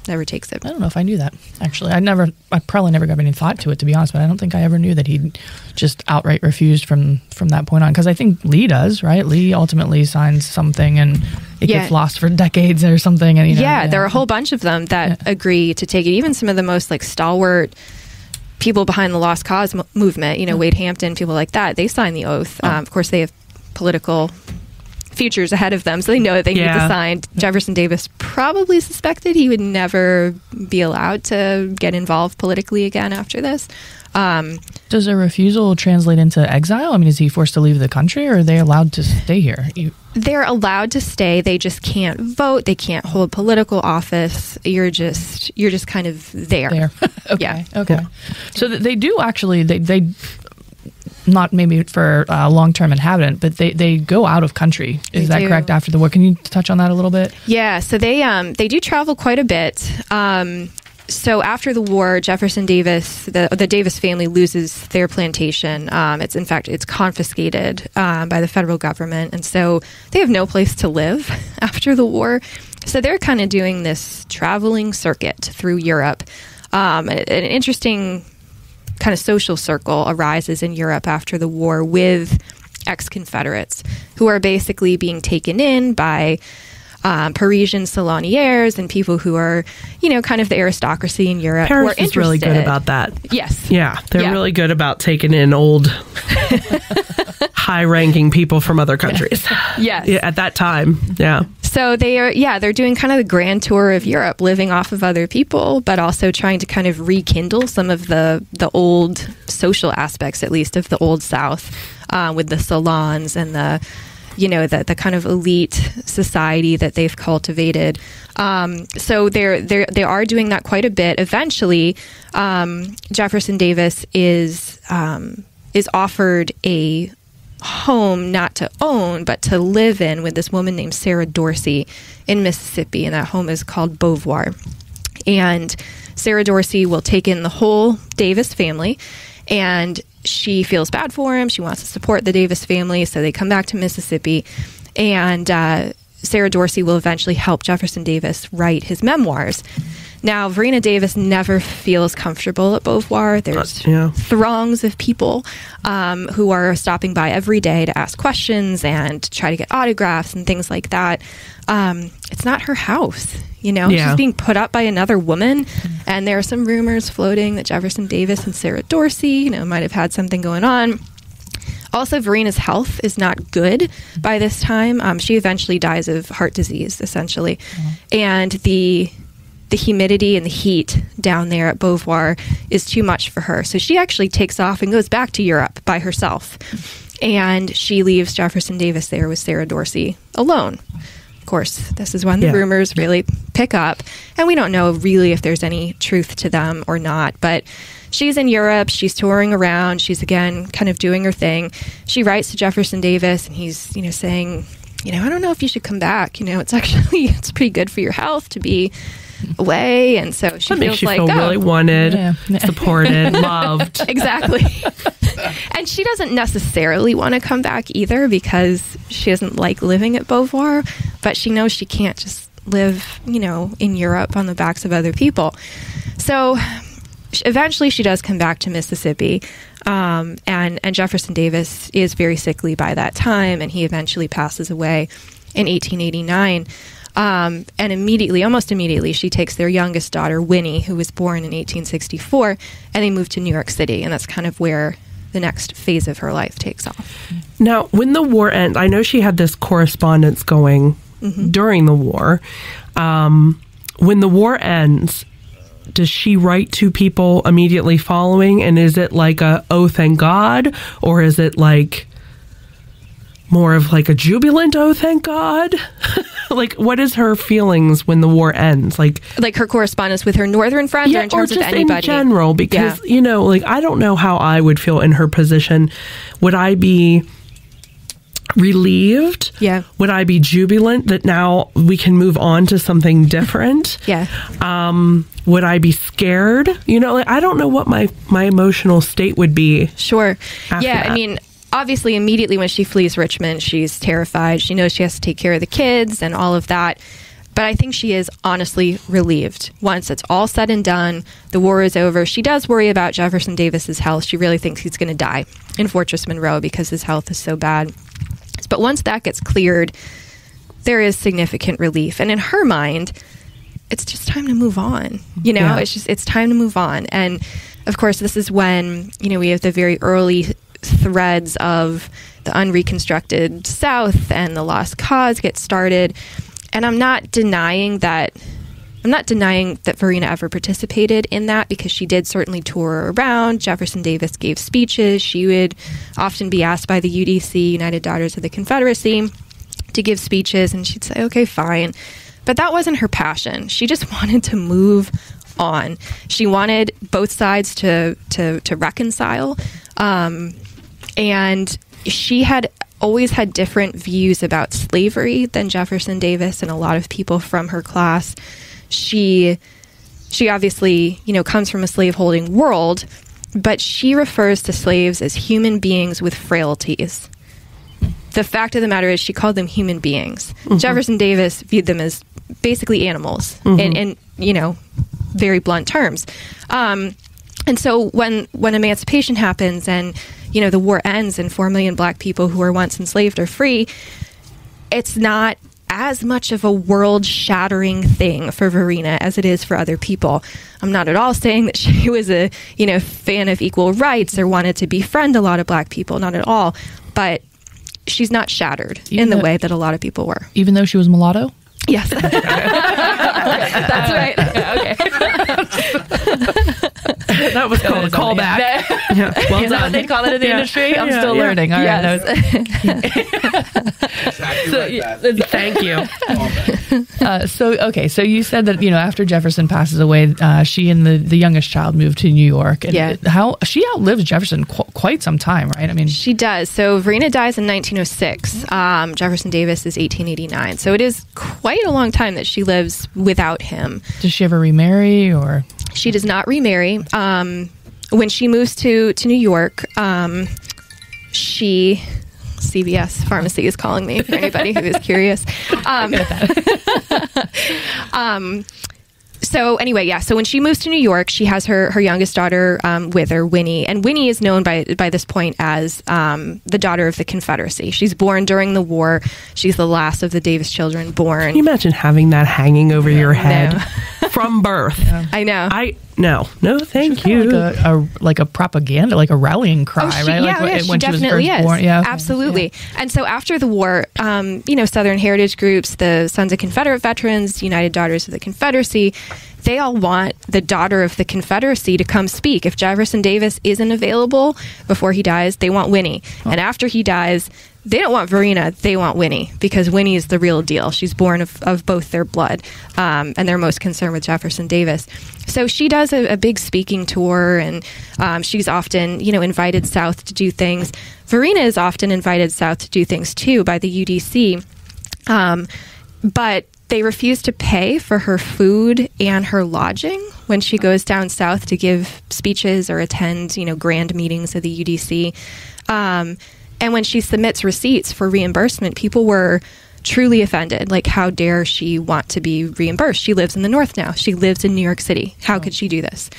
never takes it. I don't know if I knew that. Actually, I never, I probably never gave any thought to it. To be honest, but I don't think I ever knew that he just outright refused from from that point on. Because I think Lee does, right? Lee ultimately signs something, and it Yeah. gets lost for decades or something. And you know, yeah, there are a whole bunch of them that agree to take it. Even some of the most like stalwart people behind the Lost Cause mo- movement, you know, Wade Hampton, people like that, they sign the oath. Um, of course, they have political futures ahead of them, so they know that they need to sign. Jefferson Davis probably suspected he would never be allowed to get involved politically again after this. Um, Does a refusal translate into exile? I mean, is he forced to leave the country, or are they allowed to stay here? You, they're allowed to stay they just can't vote they can't hold political office you're just you're just kind of there, there. okay. Yeah. Okay. So they do actually they they not maybe for a long term inhabitant, but they they go out of country. Is They that do. correct? After the war, can you touch on that a little bit? Yeah, so they um they do travel quite a bit. Um, so after the war, Jefferson Davis, the the Davis family loses their plantation. Um, it's in fact it's confiscated um, by the federal government, and so they have no place to live after the war. So they're kind of doing this traveling circuit through Europe. um, an interesting kind of social circle arises in Europe after the war with ex Confederates who are basically being taken in by um, Parisian saloniers and people who are, you know, kind of the aristocracy in Europe. Paris is really good about that. Yes. Yeah, they're Yeah. really good about taking in old, high-ranking people from other countries. Yes. Yeah, at that time, yeah. So they are, yeah, they're doing kind of the grand tour of Europe, living off of other people, but also trying to kind of rekindle some of the the old social aspects, at least of the old South, uh, with the salons and the, you know, the the kind of elite society that they've cultivated. Um, so they're they they are doing that quite a bit. Eventually, um, Jefferson Davis is um, is offered a home not to own but to live in with this woman named Sarah Dorsey in Mississippi and that home is called Beauvoir and Sarah Dorsey will take in the whole Davis family and she feels bad for him. She wants to support the Davis family so they come back to Mississippi. And uh, Sarah Dorsey will eventually help Jefferson Davis write his memoirs now Verena Davis never feels comfortable at Beauvoir there's Uh, yeah. throngs of people um, who are stopping by every day to ask questions and try to get autographs and things like that. Um, it's not her house, you know. Yeah. She's being put up by another woman, and there are some rumors floating that Jefferson Davis and Sarah Dorsey, you know, might have had something going on. Also, Verena's health is not good by this time. Um, she eventually dies of heart disease, essentially, and the the humidity and the heat down there at Beauvoir is too much for her. So she actually takes off and goes back to Europe by herself, and she leaves Jefferson Davis there with Sarah Dorsey alone. Of course, this is when the Yeah. rumors really pick up, and we don't know really if there's any truth to them or not, but she's in Europe, she's touring around, she's again kind of doing her thing. She writes to Jefferson Davis and he's, you know, saying, you know, I don't know if you should come back. You know, it's actually it's pretty good for your health to be away and so she That feels makes you like feel oh, really wanted, Yeah. supported, loved. exactly. and she doesn't necessarily want to come back either because she doesn't like living at Beauvoir, but she knows she can't just live, you know, in Europe on the backs of other people. So eventually she does come back to Mississippi. Um, and, and Jefferson Davis is very sickly by that time, and he eventually passes away in 1889. Um, and immediately, almost immediately, she takes their youngest daughter, Winnie, who was born in 1864, and they move to New York City. And that's kind of where the next phase of her life takes off. Now, when the war ends, I know she had this correspondence going Mm-hmm. during the war. Um, when the war ends, does she write to people immediately following? And is it like a oh thank God, or is it like more of like a jubilant oh thank God? like, what is her feelings when the war ends? Like, Like her correspondence with her northern friends, or in terms just of anybody in general, because Yeah. you know, like I don't know how I would feel in her position. Would I be relieved? Yeah. Would I be jubilant that now we can move on to something different? Yeah. Um, would I be scared? You know, like I don't know what my my emotional state would be. Sure. yeah, I mean, obviously, immediately when she flees Richmond, she's terrified. She knows she has to take care of the kids and all of that. But I think she is honestly relieved. Once it's all said and done, the war is over. She does worry about Jefferson Davis's health. She really thinks he's going to die in Fortress Monroe because his health is so bad. But once that gets cleared, there is significant relief. And in her mind, it's just time to move on. You know, Yeah. it's just it's time to move on. And of course, this is when you know we have the very early threads of the unreconstructed South and the lost cause get started. And I'm not denying that. I'm not denying that Varina ever participated in that because she did certainly tour around. Jefferson Davis gave speeches. She would often be asked by the UDC, United Daughters of the Confederacy, to give speeches, and she'd say, okay, fine. But that wasn't her passion. She just wanted to move on. She wanted both sides to, to, to reconcile. Um, and she had always had different views about slavery than Jefferson Davis and a lot of people from her class. She she obviously, you know, comes from a slaveholding world, but she refers to slaves as human beings with frailties. The fact of the matter is she called them human beings. Jefferson Davis viewed them as basically animals in and you know very blunt terms. Um, and so when when emancipation happens and you know the war ends and four million black people who were once enslaved are free, it's not as much of a world shattering thing for Varina as it is for other people. I'm not at all saying that she was a, you know, fan of equal rights or wanted to befriend a lot of black people, not at all. But she's not shattered Even in the though- way that a lot of people were. Even though she was mulatto? Yes. That's right. okay. that was called a callback. Yeah, well Is that what they call it in the Yeah. industry? I'm Yeah, still yeah. learning. All right. Yes. Exactly So, right, yeah, Thank you. Uh, so okay, so you said that you know after Jefferson passes away, uh, she and the, the youngest child moved to New York. And Yeah. how she outlives Jefferson qu- quite some time, right? I mean, She does. So Varina dies in 1906. Um, Jefferson Davis is 1889. So it is quite a long time that she lives without him. does she ever remarry or? She does not remarry. Um, when she moves to to New York, um, she CVS pharmacy is calling me for anybody who is curious. Um, um, so anyway, yeah. So when she moves to New York, she has her her youngest daughter um, with her, Winnie, and Winnie is known by by this point as um, the daughter of the Confederacy. She's born during the war. She's the last of the Davis children born. Can you imagine having that hanging over your head from birth? I know. I no, no, thank Kinda you. Like a, a like a propaganda, like a rallying cry, Oh, she, right? Yeah, like yeah, wh- she when she was definitely first is. born. Yeah, okay. absolutely. And so after the war, um, you know, Southern Heritage groups, the Sons of Confederate Veterans, United Daughters of the Confederacy, they all want the daughter of the Confederacy to come speak. If Jefferson Davis isn't available before he dies, they want Winnie. And after he dies, they don't want Varina, they want Winnie because Winnie is the real deal. She's born of, of both their blood, um, and they're most concerned with Jefferson Davis. So she does a, a big speaking tour, and um, she's often, you know, invited south to do things. Varina is often invited south to do things too by the UDC, um, but they refuse to pay for her food and her lodging when she goes down south to give speeches or attend, you know, grand meetings of the UDC. And when she submits receipts for reimbursement, people were truly offended. Like, how dare she want to be reimbursed? She lives in the North now. She lives in New York City. How could she do this?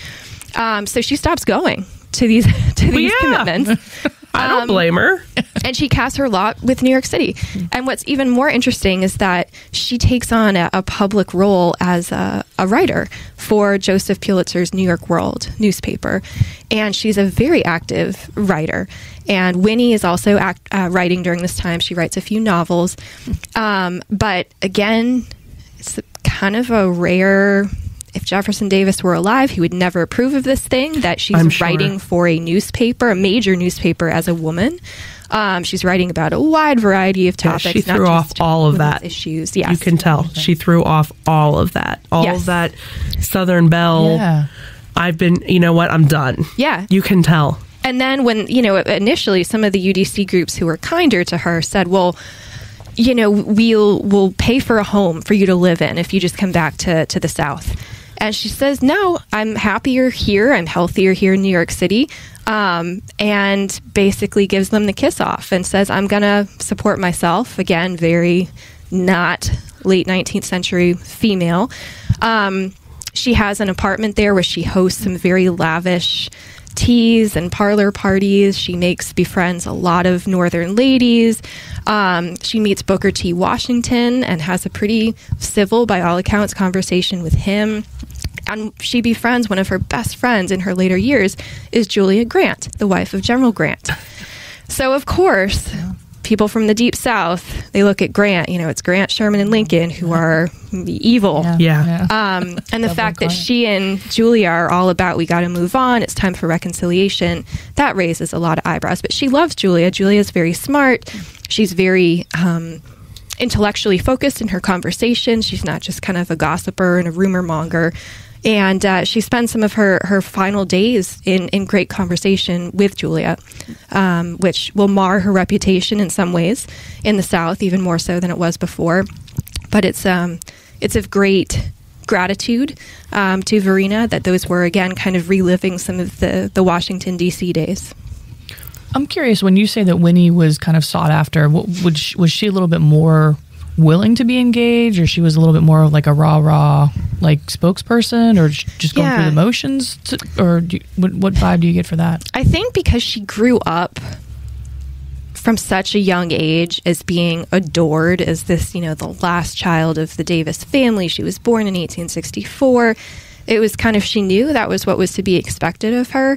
Um, so she stops going to these to these yeah. commitments I don't Um, blame her. and she casts her lot with New York City. And what's even more interesting is that she takes on a, a public role as a, a writer for Joseph Pulitzer's New York World newspaper. And she's a very active writer. And Winnie is also act, uh, writing during this time. She writes a few novels. Um, but again, it's kind of a rare. If Jefferson Davis were alive, he would never approve of this thing that she's sure. writing for a newspaper, a major newspaper, as a woman. Um, she's writing about a wide variety of Yeah, topics. she not threw off just all of that. issues. Yes, You can tell she threw off all of that. All Yes. of that Southern Belle. Yeah. I've been, you know what? I'm done. Yeah. You can tell. And then when, you know, initially some of the UDC groups who were kinder to her said, well, you know, we'll we'll pay for a home for you to live in if you just come back to, to the South. And she says, no, I'm happier here. I'm healthier here in New York City. Um, and basically gives them the kiss off and says, I'm going to support myself. Again, very not late 19th century female. Um, she has an apartment there where she hosts some very lavish teas and parlor parties. She makes befriends a lot of northern ladies. Um, she meets Booker T. Washington and has a pretty civil, by all accounts, conversation with him. And she befriends one of her best friends in her later years is Julia Grant, the wife of General Grant. So of course, people from the deep south, they look at Grant, you know, it's Grant, Sherman, and Lincoln who are evil. Yeah. Um, and the fact that she and Julia are all about we got to move on, it's time for reconciliation, that raises a lot of eyebrows. But she loves Julia. Julia is very smart. She's very um, intellectually focused in her conversation. She's not just kind of a gossiper and a rumor monger. And uh, she spends some of her, her final days in, in great conversation with Julia, um, which will mar her reputation in some ways in the South, even more so than it was before. But it's um, it's of great gratitude um, to Varina that those were again kind of reliving some of the the Washington D.C. days. I'm curious when you say that Winnie was kind of sought after. What, would she, was she a little bit more willing to be engaged, or she was a little bit more of like a rah rah like spokesperson, or just going through the motions, to, or you, what, what vibe do you get for that? I think because she grew up from such a young age as being adored as this, you know, the last child of the Davis family. She was born in 1864. It was kind of, she knew that was what was to be expected of her.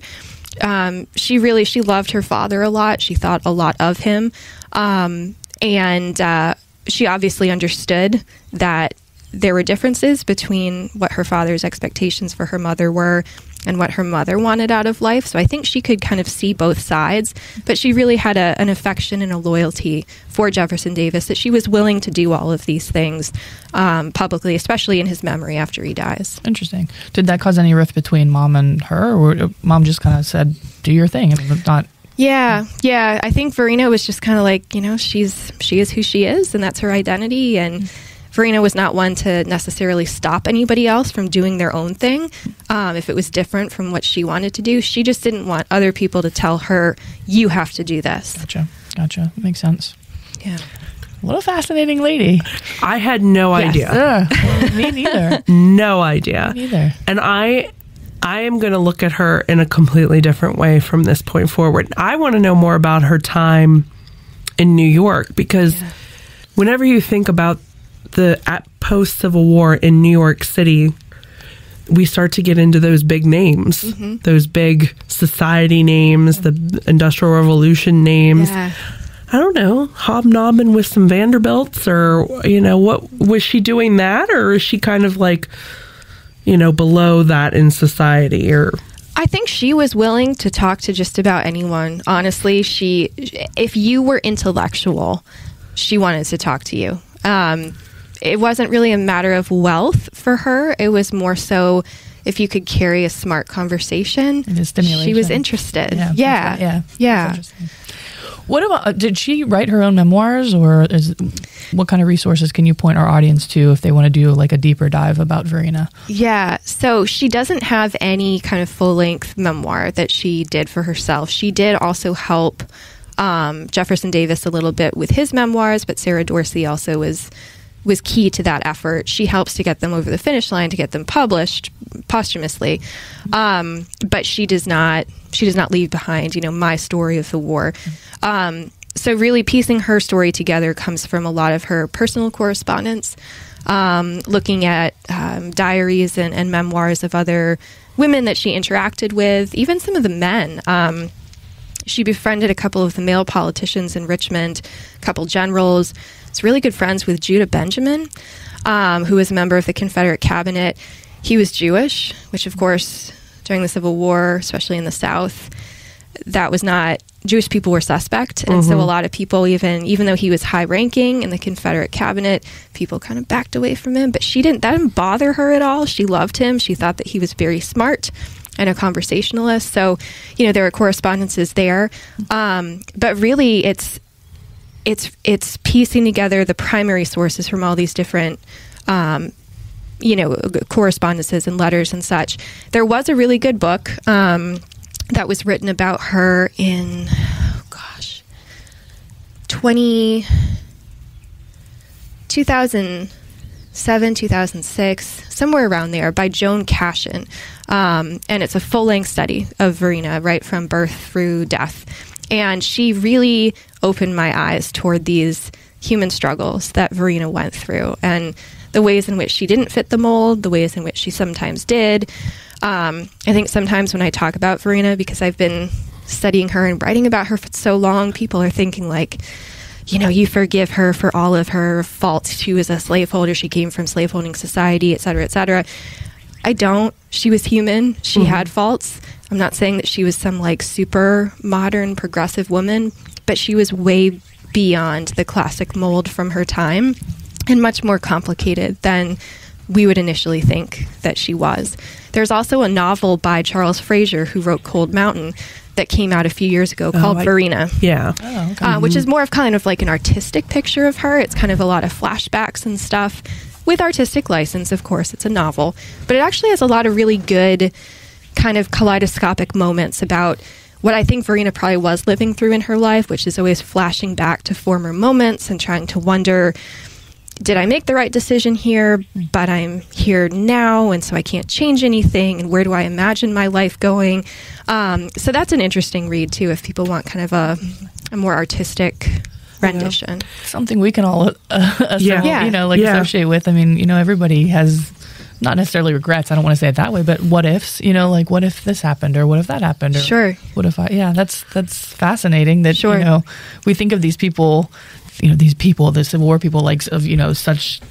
Um, she really, she loved her father a lot. She thought a lot of him. Um, and uh, she obviously understood that there were differences between what her father's expectations for her mother were and what her mother wanted out of life. So I think she could kind of see both sides, but she really had a, an affection and a loyalty for Jefferson Davis that she was willing to do all of these things um, publicly, especially in his memory after he dies. Interesting. Did that cause any rift between mom and her, or mom just kind of said, "Do your thing"? Mean, not Yeah, yeah. I think Varina was just kind of like, you know, she's she is who she is, and that's her identity. And Varina was not one to necessarily stop anybody else from doing their own thing um, if it was different from what she wanted to do. She just didn't want other people to tell her, "You have to do this." gotcha, gotcha. Makes sense. Yeah. What a fascinating lady. I had no idea. Ugh, me neither. No idea. Neither. And I I am going to look at her in a completely different way from this point forward. I want to know more about her time in New York because whenever you think about the at post Civil War in New York City, we start to get into those big names, mm-hmm. those big society names, the Industrial Revolution names. Yeah. I don't know, hobnobbing with some Vanderbilts, or you know, what was she doing that, or is she kind of like, you know, below that in society, or I think she was willing to talk to just about anyone. Honestly, she, if you were intellectual, she wanted to talk to you. Um, it wasn't really a matter of wealth for her. It was more so if you could carry a smart conversation. And a stimulation. She was interested. Yeah, Yeah, yeah, yeah. What about? uh, Did she write her own memoirs, or is what kind of resources can you point our audience to if they want to do like a deeper dive about Varina? Yeah, so she doesn't have any kind of full length memoir that she did for herself. She did also help um, Jefferson Davis a little bit with his memoirs, but Sarah Dorsey also was was key to that effort. She helps to get them over the finish line to get them published posthumously, um, but she does not. She does not leave behind, you know, my story of the war. Um, so really, piecing her story together comes from a lot of her personal correspondence um, looking at um, diaries and, and memoirs of other women that she interacted with, even some of the men. Um, she befriended a couple of the male politicians in Richmond, a couple generals. Was really good friends with Judah Benjamin, um, who was a member of the Confederate cabinet. He was Jewish, which, of course, during the Civil War, especially in the South, that was not Jewish people were suspect, and so a lot of people, even even though he was high ranking in the Confederate cabinet, people kind of backed away from him. But she didn't. That didn't bother her at all. She loved him. She thought that he was very smart and a conversationalist. So, you know, there are correspondences there. Um, but really, it's it's it's piecing together the primary sources from all these different um, you know correspondences and letters and such. There was a really good book um, that was written about her in oh gosh 20 2007 2006 somewhere around there by joan cashin. Um, and it's a full-length study of varina right from birth through death and she really opened my eyes toward these human struggles that varina went through and the ways in which she didn't fit the mold the ways in which she sometimes did um, i think sometimes when i talk about varina because i've been studying her and writing about her for so long people are thinking like you know, you forgive her for all of her faults. She was a slaveholder. She came from slaveholding society, et cetera, et cetera. I don't. She was human. She had faults. I'm not saying that she was some like super modern progressive woman, but she was way beyond the classic mold from her time and much more complicated than we would initially think that she was. There's also a novel by Charles Frazier who wrote Cold Mountain that came out a few years ago called I- Varina yeah, uh, which is more of kind of like an artistic picture of her. It's kind of a lot of flashbacks and stuff with artistic license, of course. It's a novel, but it actually has a lot of really good kind of kaleidoscopic moments about what I think Varina probably was living through in her life, which is always flashing back to former moments and trying to wonder did I make the right decision here? But I'm here now, and so I can't change anything. And where do I imagine my life going? Um, so that's an interesting read too, if people want kind of a, a more artistic rendition. something we can all uh, Yeah. Yeah. you know like Yeah. associate with i mean you know everybody has not necessarily regrets i don't want to say it that way but what ifs you know like what if this happened or what if that happened or Sure. what if i yeah that's that's fascinating that Sure. you know we think of these people you know these people the civil war people like of you know such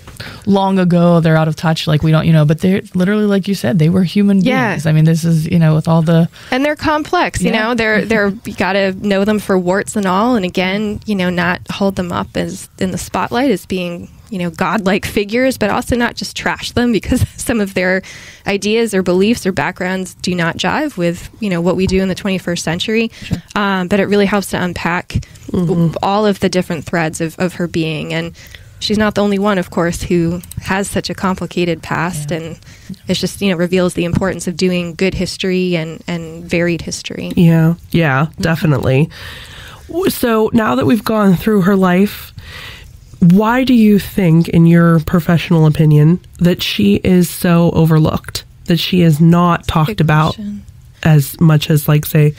long ago they're out of touch like we don't you know but they're literally like you said they were human Yeah. beings i mean this is you know with all the and they're complex you Yeah. know they're they're you gotta know them for warts and all and again you know not hold them up as in the spotlight as being you know godlike figures but also not just trash them because some of their ideas or beliefs or backgrounds do not jive with you know what we do in the 21st century. Um, but it really helps to unpack w- all of the different threads of, of her being. And she's not the only one of course who has such a complicated past and it's just you know reveals the importance of doing good history and and varied history. Yeah, yeah, definitely. So now that we've gone through her life, why do you think, in your professional opinion, that she is so overlooked? That she is not talked about question. as much as, like, say,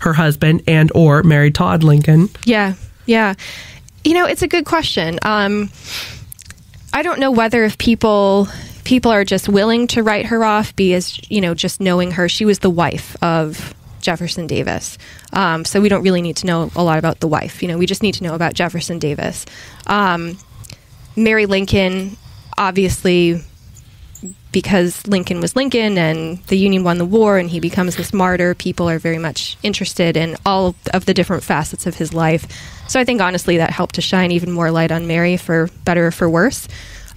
her husband and or Mary Todd Lincoln? Yeah, yeah. You know, it's a good question. Um, I don't know whether if people people are just willing to write her off, be as you know, just knowing her. She was the wife of Jefferson Davis, um, so we don't really need to know a lot about the wife. You know, we just need to know about Jefferson Davis. Um, Mary Lincoln, obviously, because Lincoln was Lincoln and the Union won the war and he becomes this martyr, people are very much interested in all of the different facets of his life. So I think honestly that helped to shine even more light on Mary for better or for worse.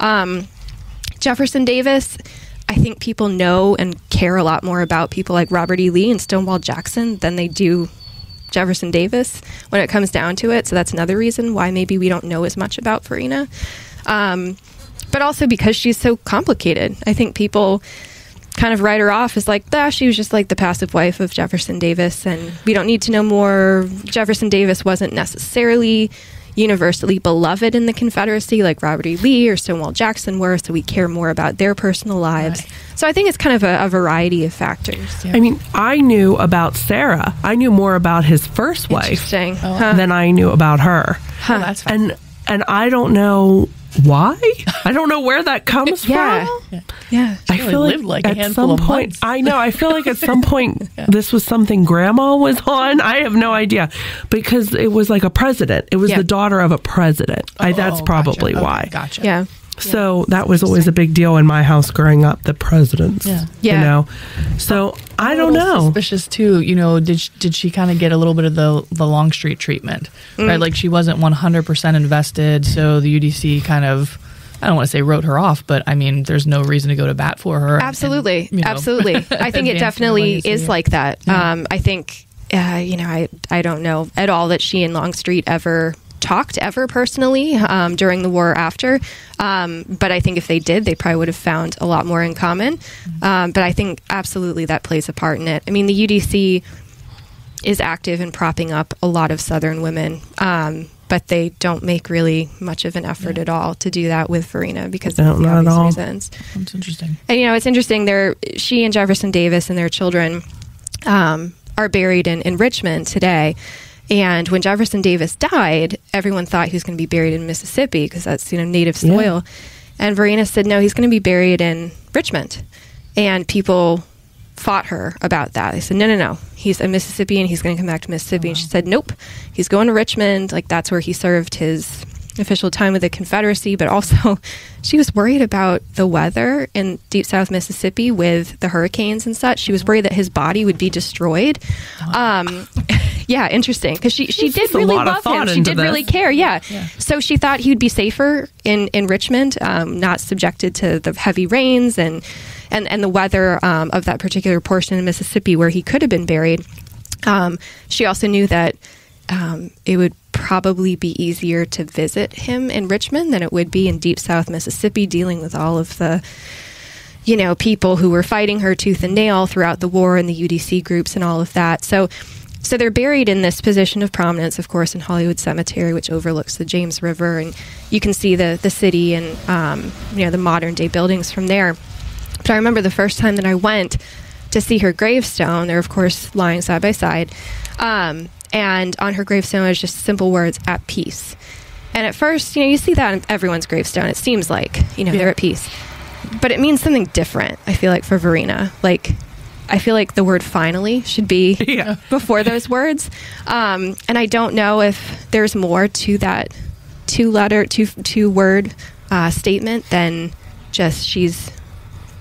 Um, Jefferson Davis, I think people know and care a lot more about people like Robert E. Lee and Stonewall Jackson than they do Jefferson Davis when it comes down to it. So that's another reason why maybe we don't know as much about Varina. Um, but also because she's so complicated. I think people kind of write her off as like, ah, she was just like the passive wife of Jefferson Davis, and we don't need to know more. Jefferson Davis wasn't necessarily universally beloved in the Confederacy like Robert E. Lee or Stonewall Jackson were, so we care more about their personal lives. Right. So I think it's kind of a, a variety of factors. Yeah. I mean, I knew about Sarah. I knew more about his first wife Oh, Huh. than I knew about her. oh, that's fine. And and I don't know why. I don't know where that comes Yeah. from. Yeah. I really feel like lived like a at handful some of point, months. I know. I feel like at some point this was something Grandma was on. I have no idea because it was like a president. It was Yeah. the daughter of a president. I, that's Oh, probably gotcha. Okay, why. gotcha Yeah. So that was always a big deal in my house growing up. The presidents. Yeah. Yeah. You know. So I don't little know. Suspicious too. You know, did she, did she kind of get a little bit of the the Longstreet treatment, Mm. right? Like she wasn't one hundred percent invested, so the UDC kind of. I don't want to say wrote her off, but I mean, there's no reason to go to bat for her. and- Absolutely, you know, absolutely. I think it definitely is like that. Um, I think, uh, you know, I I don't know at all that she and Longstreet ever talked ever personally um, during the war or after. Um, but I think if they did, they probably would have found a lot more in common. Um, but I think absolutely that plays a part in it. I mean, the UDC is active in propping up a lot of Southern women. Um, but they don't make really much of an effort at all to do that with Varina because No, of the not at obvious all. reasons. That's interesting. And you know, it's interesting. They're she and Jefferson Davis and their children um, are buried in, in Richmond today. And when Jefferson Davis died, everyone thought he was going to be buried in Mississippi because that's you know native Yeah. soil. And Varina said no, he's going to be buried in Richmond. And people fought her about that. They said no, no, no, he's a Mississippian. He's going to come back to Mississippi. And oh, she said nope, he's going to Richmond. Like that's where he served his official time of the Confederacy, but also she was worried about the weather in deep South Mississippi with the hurricanes and such. She was worried that his body would be destroyed. Um, yeah, interesting because she she did really love him. She did really this. care. Yeah. So she thought he would be safer in in Richmond, um, not subjected to the heavy rains and and and the weather um, of that particular portion of Mississippi where he could have been buried. Um, she also knew that um, it would probably be easier to visit him in Richmond than it would be in deep South Mississippi, dealing with all of the, you know, people who were fighting her tooth and nail throughout the war and the UDC groups and all of that. So so they're buried in this position of prominence, of course, in Hollywood Cemetery, which overlooks the James River, and you can see the the city and um, you know the modern day buildings from there. But I remember the first time that I went to see her gravestone. They're of course lying side by side, um, and on her gravestone is just simple words "at peace." And at first, you know, you see that on everyone's gravestone. It seems like you know they're at peace, but it means something different. I feel like for Varina, like I feel like the word finally should be Yeah. before those words. Um, and I don't know if there's more to that two letter, two, two word uh, statement than just she's,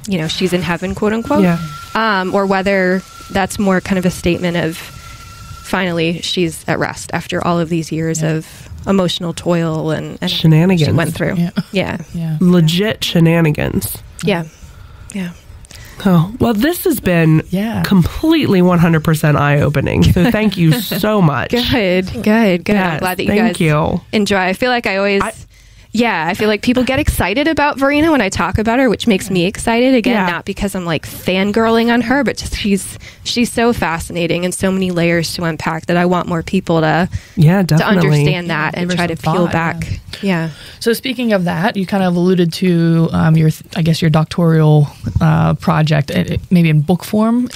you know, she's in heaven, quote unquote. Yeah. Um, or whether that's more kind of a statement of finally she's at rest after all of these years of emotional toil and, and she went through. Yeah. Yeah. Yeah. Legit shenanigans. Yeah. Yeah. Oh, well, this has been Yeah. completely 100% eye opening. So thank you so much. Good, good, good. I'm glad that you thank guys you. enjoy. I feel like I always, I- yeah, I feel like people get excited about Varina when I talk about her, which makes me excited. Again, Yeah. not because I'm like fangirling on her, but just she's she's so fascinating and so many layers to unpack that I want more people to Yeah, to understand that give and try to some peel thought, back. Yeah. So speaking of that, you kind of alluded to um, your, I guess, your doctoral uh, project, uh, maybe in book form.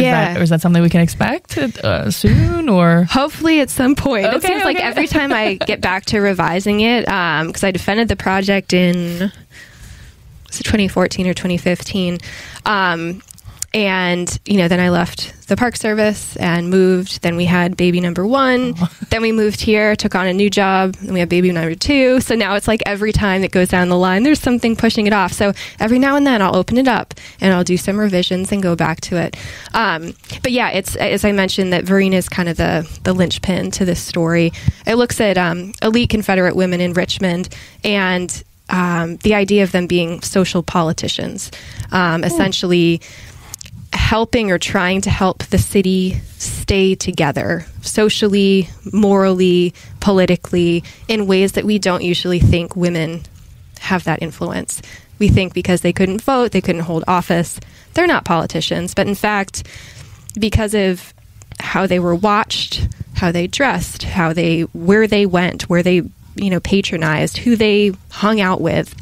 Is Yeah. that, or is that something we can expect uh, soon? Or Hopefully, at some point. it Okay, seems like every time I get back to revising it, because I defended the project in was it 2014 or 2015, um, and you know, then I left the Park Service and moved. Then we had baby number one. Then we moved here, took on a new job, and we have baby number two. So now it's like every time it goes down the line, there's something pushing it off. So every now and then I'll open it up and I'll do some revisions and go back to it. Um, but yeah, it's as I mentioned that Varina is kind of the the linchpin to this story. It looks at um, elite Confederate women in Richmond and um, the idea of them being social politicians, um, essentially helping or trying to help the city stay together socially, morally, politically, in ways that we don't usually think women have that influence. We think because they couldn't vote, they couldn't hold office, they're not politicians. But in fact, because of how they were watched, how they dressed, how they where they went, where they you know patronized, who they hung out with,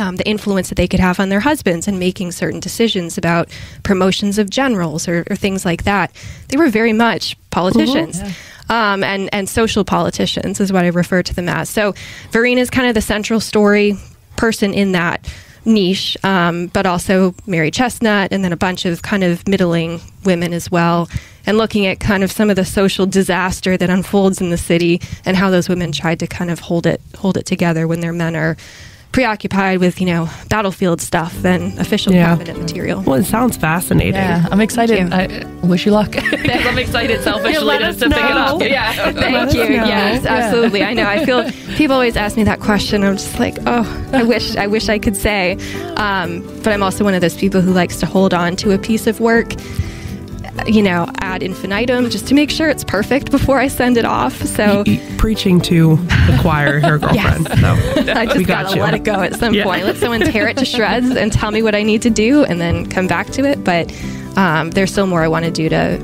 um, the influence that they could have on their husbands and making certain decisions about promotions of generals or, or things like that. They were very much politicians. Um, and, and social politicians is what I refer to them as. So Varina is kind of the central story person in that niche, um, but also Mary Chesnut and then a bunch of kind of middling women as well. And looking at kind of some of the social disaster that unfolds in the city and how those women tried to kind of hold it hold it together when their men are preoccupied with you know battlefield stuff than official Yeah. cabinet material. Well, it sounds fascinating. yeah, I'm excited. I wish you luck I'm excited selfishly let to, us to pick it know. up. Yeah. Thank you. know. Yes, absolutely. I know. I feel people always ask me that question. I'm just like, oh, I wish, I wish I could say. Um, but I'm also one of those people who likes to hold on to a piece of work, you know, ad infinitum, just to make sure it's perfect before I send it off. So Preaching to the choir, your girlfriend. So I just we got gotta you. let it go at some Yeah. point. Let someone tear it to shreds and tell me what I need to do, and then come back to it. But um, there's still more I want to do to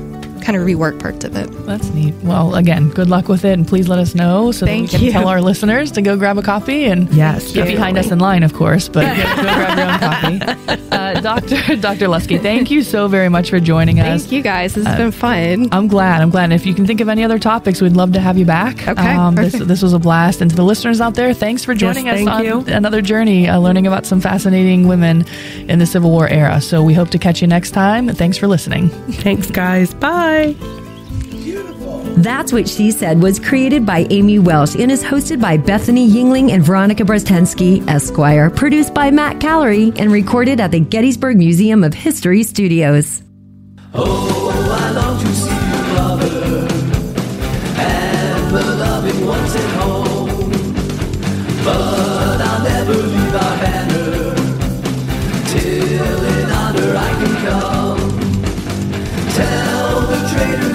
kind of rework parts of it. That's neat. Well, again, good luck with it, and please let us know so Thank that we can you. tell our listeners to go grab a copy and Yes, get behind us in line, of course. But go, go grab your own copy. Uh, Doctor Doctor Luskey, thank you so very much for joining us. Thank you guys. This has been fun. I'm glad. I'm glad. And if you can think of any other topics, we'd love to have you back. Okay, Um, this, this was a blast. And to the listeners out there, thanks for joining Yes, us thank on you. another journey, uh, learning about some fascinating women in the Civil War era. So we hope to catch you next time. Thanks for listening. Thanks, guys. Bye. That's What She Said was created by Amy Welsh and is hosted by Bethany Yingling and Veronica Brostensky, Esquire, produced by Matt Callery, and recorded at the Gettysburg Museum of History Studios. I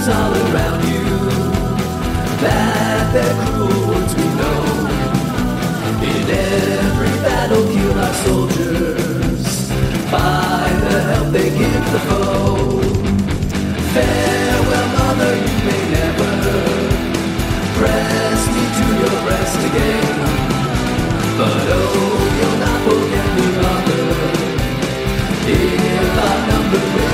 enemies all around you That they're cruel ones we know. In every battle kill our soldiers. By the help they give the foe. Farewell mother, you may never Press me to your breast again. But oh, you'll not forget me mother. If our number will